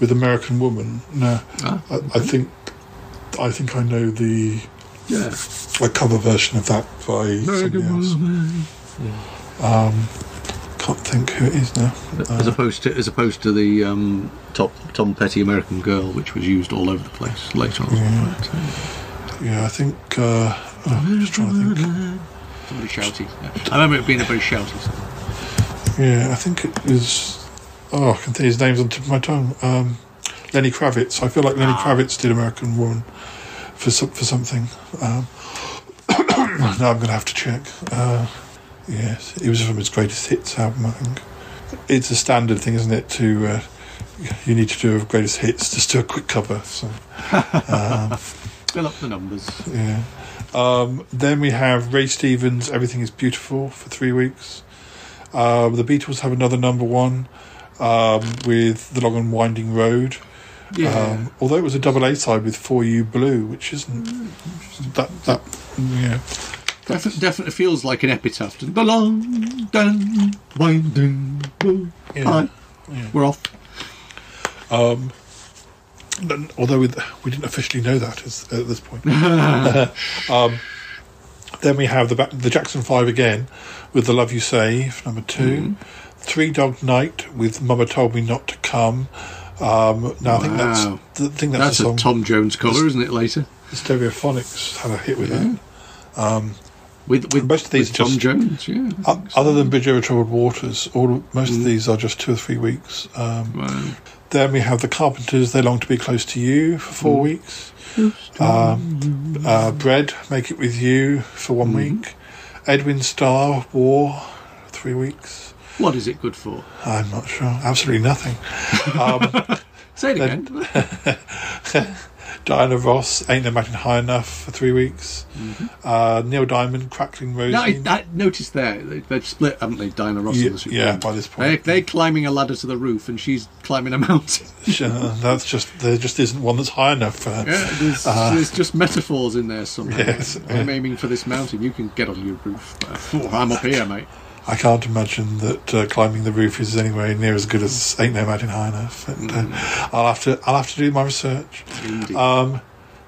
G: with American Woman. Now,
D: Ah,
G: I, I think I think I know the
D: Yeah.
G: a cover version of that by somebody else. Um, can't think who it is now.
D: as opposed to as opposed to the um, top Tom Petty American Girl, which was used all over the place later on. Right.
G: Yeah, I think. Uh, I'm trying to think.
D: Somebody shouty. Yeah. I remember it being a very shouty song.
G: Yeah, I think it was. Oh, I can think his name's on the tip of my tongue. Um, Lenny Kravitz. I feel like Lenny Kravitz did American Woman for some, for something. Um, now I'm going to have to check. Uh, yes, it was from his greatest hits album. I think it's a standard thing, isn't it? To uh, you need to do a greatest hits, just do a quick cover. So
D: Fill up the numbers.
G: yeah. Um, then we have Ray Stevens. Everything is beautiful for three weeks. Um, the Beatles have another number one um, with the long and winding road.
D: Yeah.
G: Um, although it was a double A side with For You Blue, which isn't that that yeah.
D: Definitely, definitely feels like an epitaph. The long, down, winding road.
G: Yeah.
D: Right. We're off.
G: Um, although we, we didn't officially know that as, at this point. um, then we have the the Jackson Five again with the Love You Say for number 2 Three Dog Night with Mama Told Me Not to Come. Um, now I think that's
D: Wow.
G: the thing that's,
D: That's
G: a
D: a. Tom Jones cover, isn't it? Later
G: Stereophonics had a hit with that.
D: With with,
G: Most of these
D: with Tom
G: just-
D: Jones. Yeah.
G: O- other than Bridge Over Troubled Waters, all most of these are just two or three weeks. Um,
D: Wow.
G: Then we have the Carpenters. They long to be close to you for four weeks. Um, uh, Bread, make it with you for one week. Edwin Starr, War, three weeks.
D: What is it good for?
G: I'm not sure. Absolutely nothing. Um,
D: Say it again.
G: Diana Ross, Ain't No Mountain High Enough for three weeks. Uh, Neil Diamond, Crackling Rosie.
D: No, I, I noticed there they, they've split, haven't they? Diana Ross
G: Yeah,
D: and the
G: yeah, by this
D: They're,
G: point.
D: they're climbing a ladder to the roof, and she's climbing a mountain.
G: Uh, that's just there. Just isn't one that's high enough for her.
D: Yeah, there's, there's just metaphors in there.
G: Uh, Yes,
D: I'm aiming for this mountain. You can get on your roof. I'm up here, mate.
G: I can't imagine that uh, climbing the roof is anywhere near as good as Ain't No Mountain High Enough. And, uh, I'll have to I'll have to do my research. Um,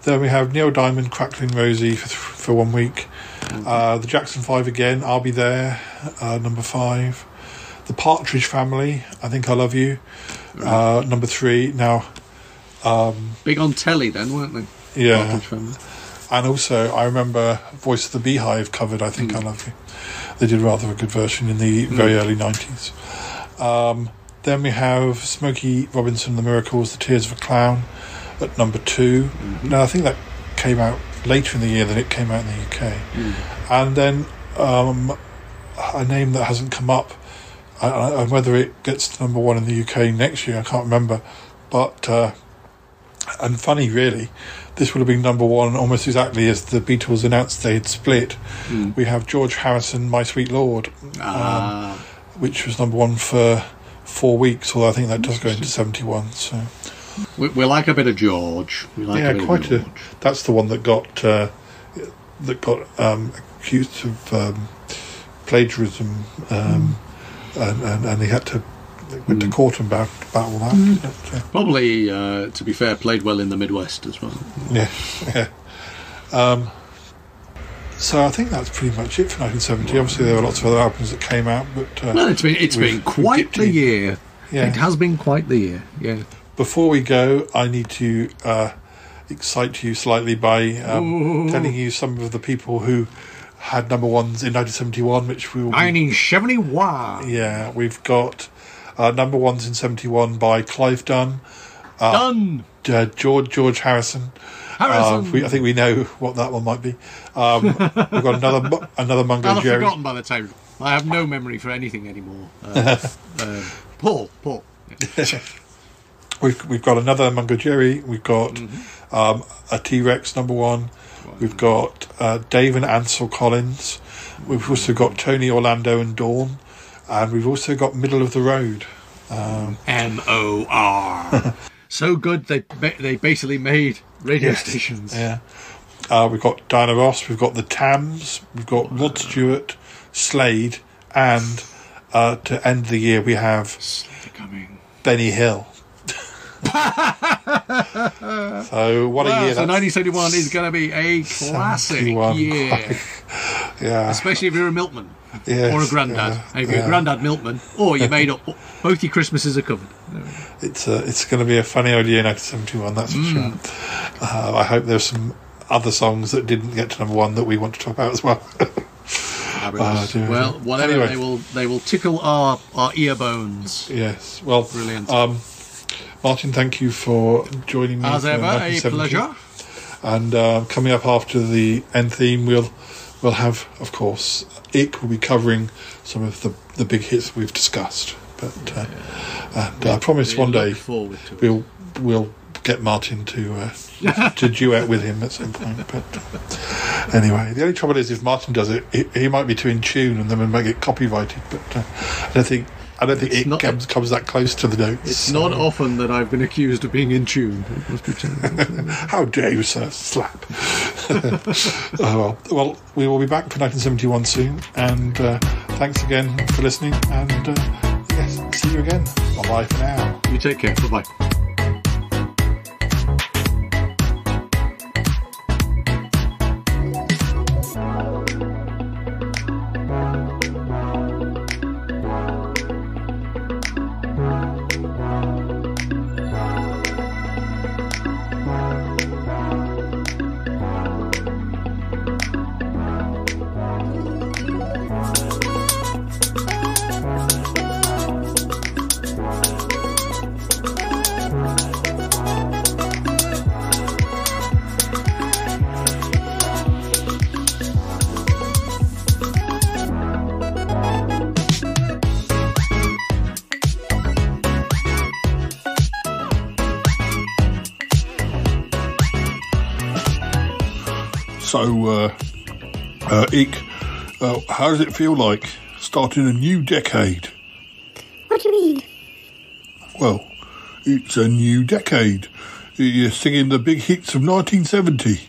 G: then we have Neil Diamond, Crackling Rosie for, th- for one week. Uh, the Jackson Five again. I'll be there. Uh, number five. The Partridge Family. I think I love you. Uh, number three. Now,
D: Big on telly then, weren't they?
G: yeah,
D: Partridge Family.
G: and also I remember Voice of the Beehive covered. I think I love you. They did rather a good version in the very early nineties. Um, then we have Smokey Robinson, The Miracles, The Tears of a Clown at number 2 Now I think that came out later in the year than it came out in the UK. And then um, a name that hasn't come up, and whether it gets to number one in the UK next year, I can't remember. But uh, and funny, really, this would have been number one almost exactly as the Beatles announced they had split. We have George Harrison, My Sweet Lord,
D: Ah,
G: which was number one for four weeks. Although I think that does go into seventy-one. So
D: we, we like a bit of George. We like a
G: yeah,
D: bit
G: quite
D: of
G: a. That's the one that got uh, that got um, accused of um, plagiarism, um, and, and and he had to they went to court about about all that. But, uh,
D: Probably, uh, to be fair, played well in the Midwest as well.
G: Yeah, yeah. Um, so I think that's pretty much it for 1970. Obviously, there were lots of other albums that came out, but uh,
D: Well, it's been it's
G: we've-
D: been quite the
G: in.
D: year.
G: Yeah.
D: It has been quite the year. Yeah.
G: Before we go, I need to uh, excite you slightly by um, telling you some of the people who had number ones in 1971, which we will be
D: 1971.
G: Yeah, we've got uh, number ones in 71 by Clive Dunn,
D: Done.
G: uh, George George Harrison.
D: Harrison.
G: Uh, we, I think we know what that one might be. Um, we've got another another Mungo
D: I've
G: Jerry.
D: forgotten by the time. I have no memory for anything anymore. Uh, um, Paul, Paul.
G: We've we've got another Mungo Jerry. We've got
D: Mm-hmm.
G: um, a T Rex number one. We've got uh, Dave and Ansel Collins. We've also got Tony Orlando and Dawn, and we've also got Middle of the Road.
D: M O R. So good they they basically made radio stations.
G: Yeah. Uh, we've got Diana Ross, we've got the Tams, we've got Rod Stewart, Slade, and uh, to end the year we have
D: coming.
G: Benny Hill. so what
D: Wow,
G: a year!
D: so
G: that's-
D: 1971 is going to be a classic
G: 71.
D: year,
G: yeah,
D: especially if you're a milkman
G: Yes,
D: or a granddad.
G: yeah,
D: if you're
G: yeah.
D: a granddad milkman, or you made up both your Christmases are covered.
G: it's uh, it's going to be a funny old year, 1971. That's for
D: Mm.
G: sure. Uh, I hope there's some other songs that didn't get to number one that we want to talk about as well. Dear.
D: well, whatever
G: Anyway.
D: they will they will tickle our our ear bones.
G: yes, well,
D: Brilliant.
G: Um, Martin, thank you for joining me.
D: As ever, a pleasure.
G: And uh, coming up after the end theme, we'll we'll have, of course, Ikk will be covering some of the the big hits we've discussed. But uh, and I promise
D: We
G: one day
D: look forward to it.
G: we'll we'll get Martin to uh, to duet with him at some point. But uh, anyway, the only trouble is if Martin does it, he, he might be too in tune, and then we might get copyrighted. But uh, I don't think. I don't think
D: It's
G: it
D: not-
G: comes, comes that close to the notes.
D: It's not often that I've been accused of being in tune. It must be true.
G: How dare you, sir? Slap. oh, well, well, we will be back for 1971 soon. And uh, thanks again for listening. And uh, yes, see you again. Bye bye for now.
D: you take care. Bye bye.
H: Ikk, uh, how does it feel like starting a new decade?
A: What do you mean?
H: Well, it's a new decade. You're singing the big hits of 1970.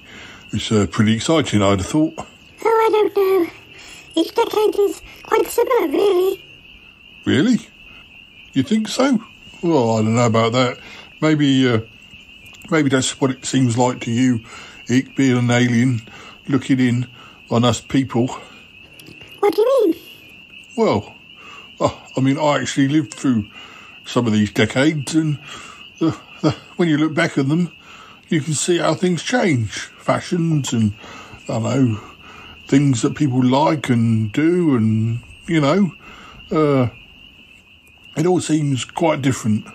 H: It's uh, pretty exciting, I'd have thought.
A: Oh, I don't know. Each decade is quite similar, really.
H: Really? You think so? Well, I don't know about that. Maybe, uh, maybe that's what it seems like to you, Ikk, being an alien, looking in on us people.
A: What do you mean?
H: Well, uh, I mean, I actually lived through some of these decades, and uh, uh, when you look back at them, you can see how things change, fashions, and I don't know things that people like and do, and you know, uh, it all seems quite different.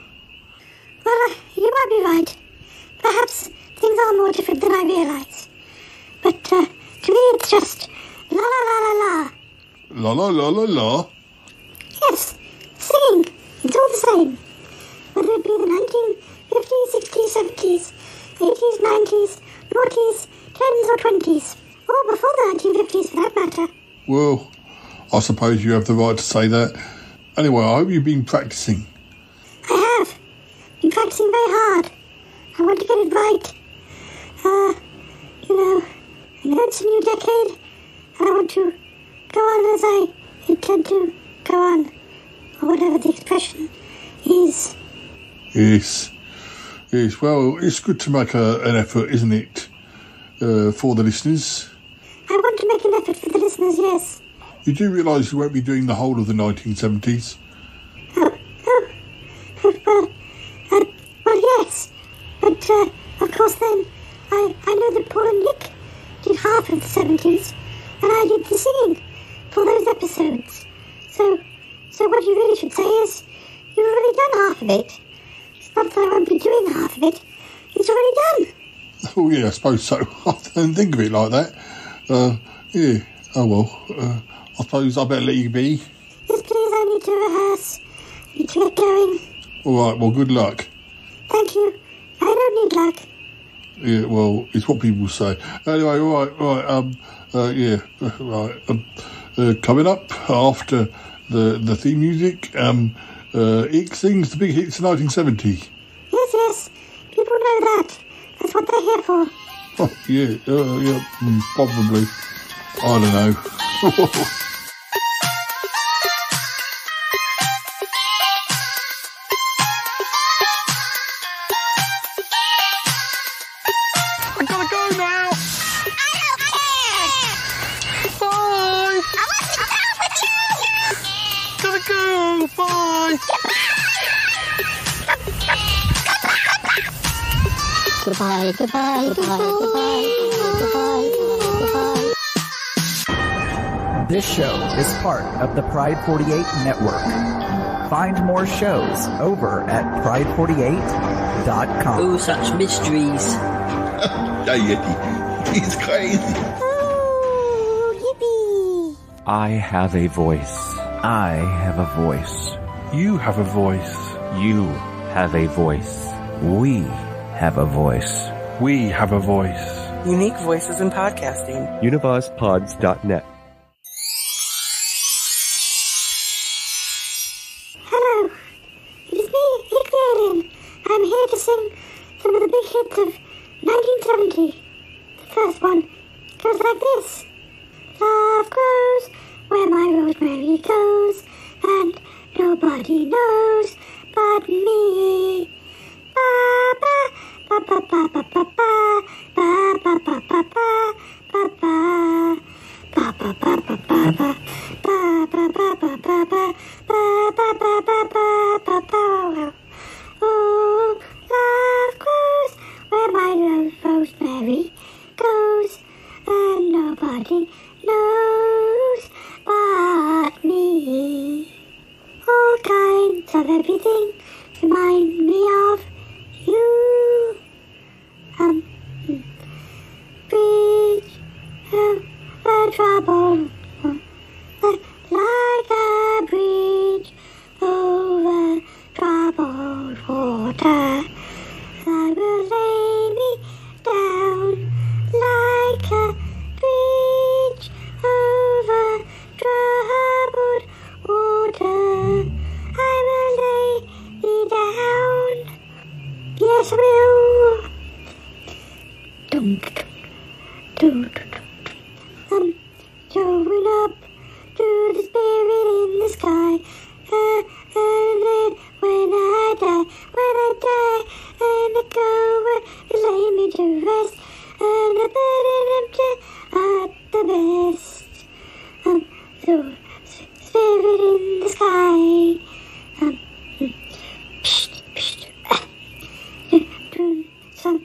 A: Well, you might be right. Perhaps things are more different than I realise. But uh, to me, it's just la la la la la.
H: La la la la la.
A: Yes, singing. It's all the same. Whether it be the 1950s, 60s, 70s, 80s, 90s, noughties, 10s or 20s, or before the 1950s for that matter.
H: Well, I suppose you have the right to say that. Anyway, I hope you've been practicing.
A: I have. Been practicing very hard. I want to get it right. Uh, you know, It's a new decade, and I want to go on as I intend to go on, or whatever the expression is.
H: Yes. Yes, well, it's good to make a, an effort, isn't it, uh, for the listeners?
A: I want to make an effort for the listeners, yes.
H: You do realise you won't be doing the whole of the 1970s?
A: Oh, oh, oh, well, uh, well, yes. But, uh, of course, then, I, I know that Paul and Nick did half of the 70s, and I did the singing for those episodes. So, so what you really should say is, you've already done half of it. It's not that I won't be doing half of it. It's already done.
H: Oh yeah, I suppose so. I didn't think of it like that. Uh, yeah. Oh well. Uh, I suppose I better let you be.
A: Yes, please. I need to rehearse. I need to get going.
H: All right. Well, good luck.
A: Thank you. I don't need luck.
H: Yeah. Well, it's what people say. Anyway, right, right, Um. Uh, yeah. Right. Um. Uh, coming up after the the theme music. Um. Uh, Ikk sings the big hits of 1970.
A: Yes, yes. People know that. That's what they're here for.
H: Oh, yeah, uh, yeah, mm, probably. I don't know.
A: Goodbye, goodbye, goodbye, goodbye, goodbye, goodbye.
J: This show is part of the Pride 48 network. Find more shows over at pride48.com.
C: Ooh, such mysteries.
H: yeah, yeah, he's crazy.
A: Oh, yippee!
K: I have a voice.
J: I have a voice.
K: You have a voice. You have a voice.
J: We have a voice.
K: We have a voice.
L: Unique voices in podcasting.
K: UnivazPods.net.
A: Hello, it is me, Icklarian. I'm here to sing some of the big hits of 1970. The first one goes like this. Love grows where my rosemary goes, and nobody knows but me. Everything remind me of you. Um, bridge over troubled, like a bridge over troubled water. I will lay me down like a bridge over troubled water. I will lay me down. Yes, I will. Dum, dum, dum. Um, showing up to the spirit in the sky. Uh, and then when I die, when I die, and I go and lay me to rest, and the burden of at the best. Um, so, spirit in the sky. Um, mm, psht, psht, ah. Dun, Some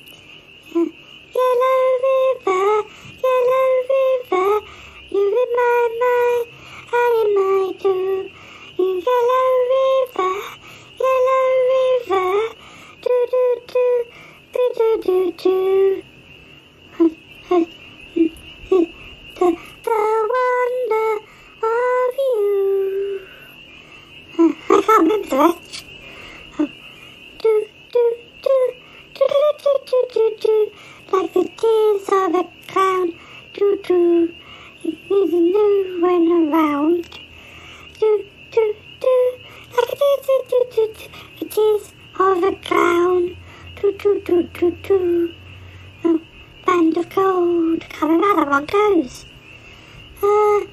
A: Yellow river, yellow river, you in my mind and in my too. You yellow river, yellow river, do do do, do do do do. The, the wonder of you. I can't remember the rest. Oh, do do do do do do do do do like the tears of a clown. Do do, is new when around. Do do do like the tears do do do do the tears of a clown. Do do do do do. Oh, band of gold. Remember how that one goes. Uh,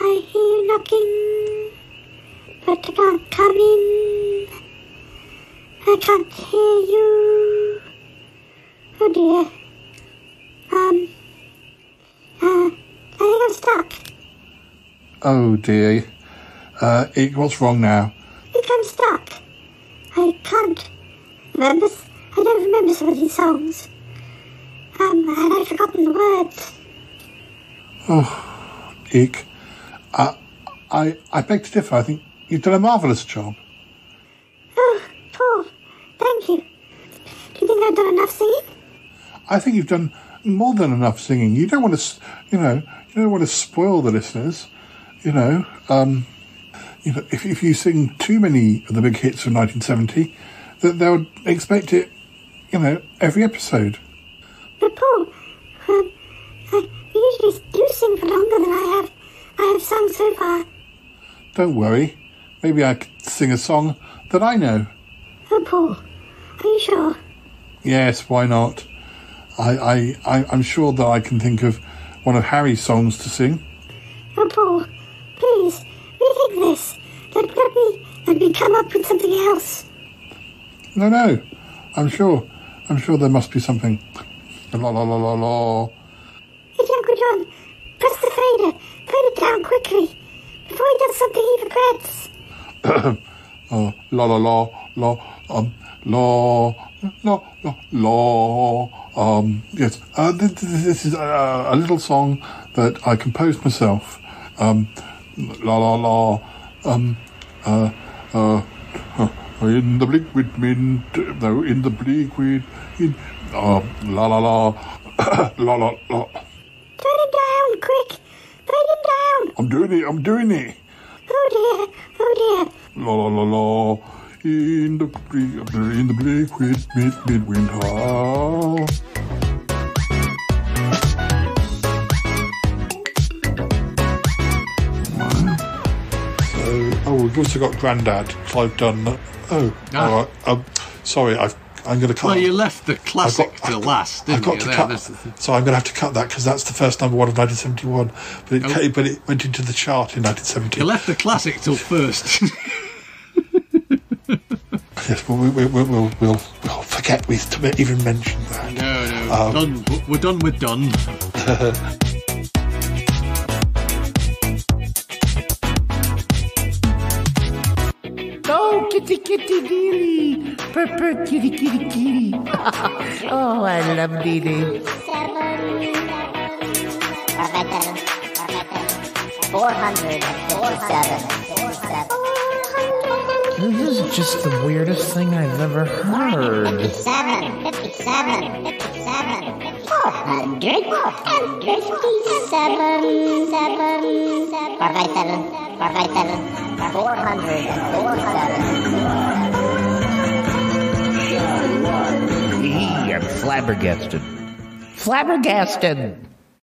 A: I hear you knocking, but I can't come in. I can't hear you. Oh dear. Um, uh, I think I'm stuck.
G: Oh dear. Uh, Ikk, what's wrong now?
A: I think I'm stuck. I can't remember. I don't remember some of these songs. Um, and I've forgotten the words.
G: Oh, Ikk. Uh, I, I beg to differ. I think you've done a marvellous job.
A: Oh, Paul, thank you. Do you think I've done enough singing?
G: I think you've done more than enough singing. You don't want to, you know, you don't want to spoil the listeners. You know, um, you know, if, if you sing too many of the big hits from 1970, that they would expect it, you know, every episode.
A: But Paul, um, I usually do sing for longer than I have. I have sung so far.
G: Don't worry. Maybe I could sing a song that I know.
A: Oh, Paul, are you sure?
G: Yes, why not? I, I, I, I'm sure that I can think of one of Harry's songs to sing.
A: Oh, Paul, please rethink this. Let, let me let me come up with something else.
G: No, no. I'm sure. I'm sure there must be something. La la la la la.
A: Hey, Uncle John, press the fader. Fade it down quickly before he does something he regrets.
G: uh, la la la la um la la la la um yes. Uh, this, this is uh, a little song that I composed myself. Um la la la. Um uh uh in the liquid mint no in the liquid in uh, la la la. La la la.
A: Turn it down, quick. Fade it down.
G: I'm doing it I'm doing it.
A: Oh dear, oh dear.
G: La la la la. In the ble- in the liquid mid midwinter. So, oh, we've also got Grandad. So I've done. Oh,
D: Ah.
G: all right. Um, sorry, I've. I'm going to cut.
D: Well, you left the classic
G: I've
D: to last,
G: I've
D: didn't
G: got
D: you?
G: to
D: There,
G: cut.
D: this is the-
G: So I'm going to have to cut that because that's the first number one of 1971. But it,
D: Oh.
G: came, but it went into the chart in 1970.
D: You left the classic till first.
G: Yes, well, we, we, we, we'll, we'll, we'll forget we even mentioned that.
D: no, no,
G: Um,
D: done. We're done. We're done.
F: Oh, kitty, kitty, Dee Purr, purr, kitty, kitty, kitty. oh, I love Dee Dee.
M: Four hundred fifty-seven.
F: This is just the weirdest thing I've ever heard.
M: Fifty-seven. Fifty-seven. Fifty-seven. Four hundred. And fifty-seven. Seven. Seven. Four by seven. Four by seven. Four hundred and fifty-seven.
F: Eee, I'm flabbergasted. Flabbergasted!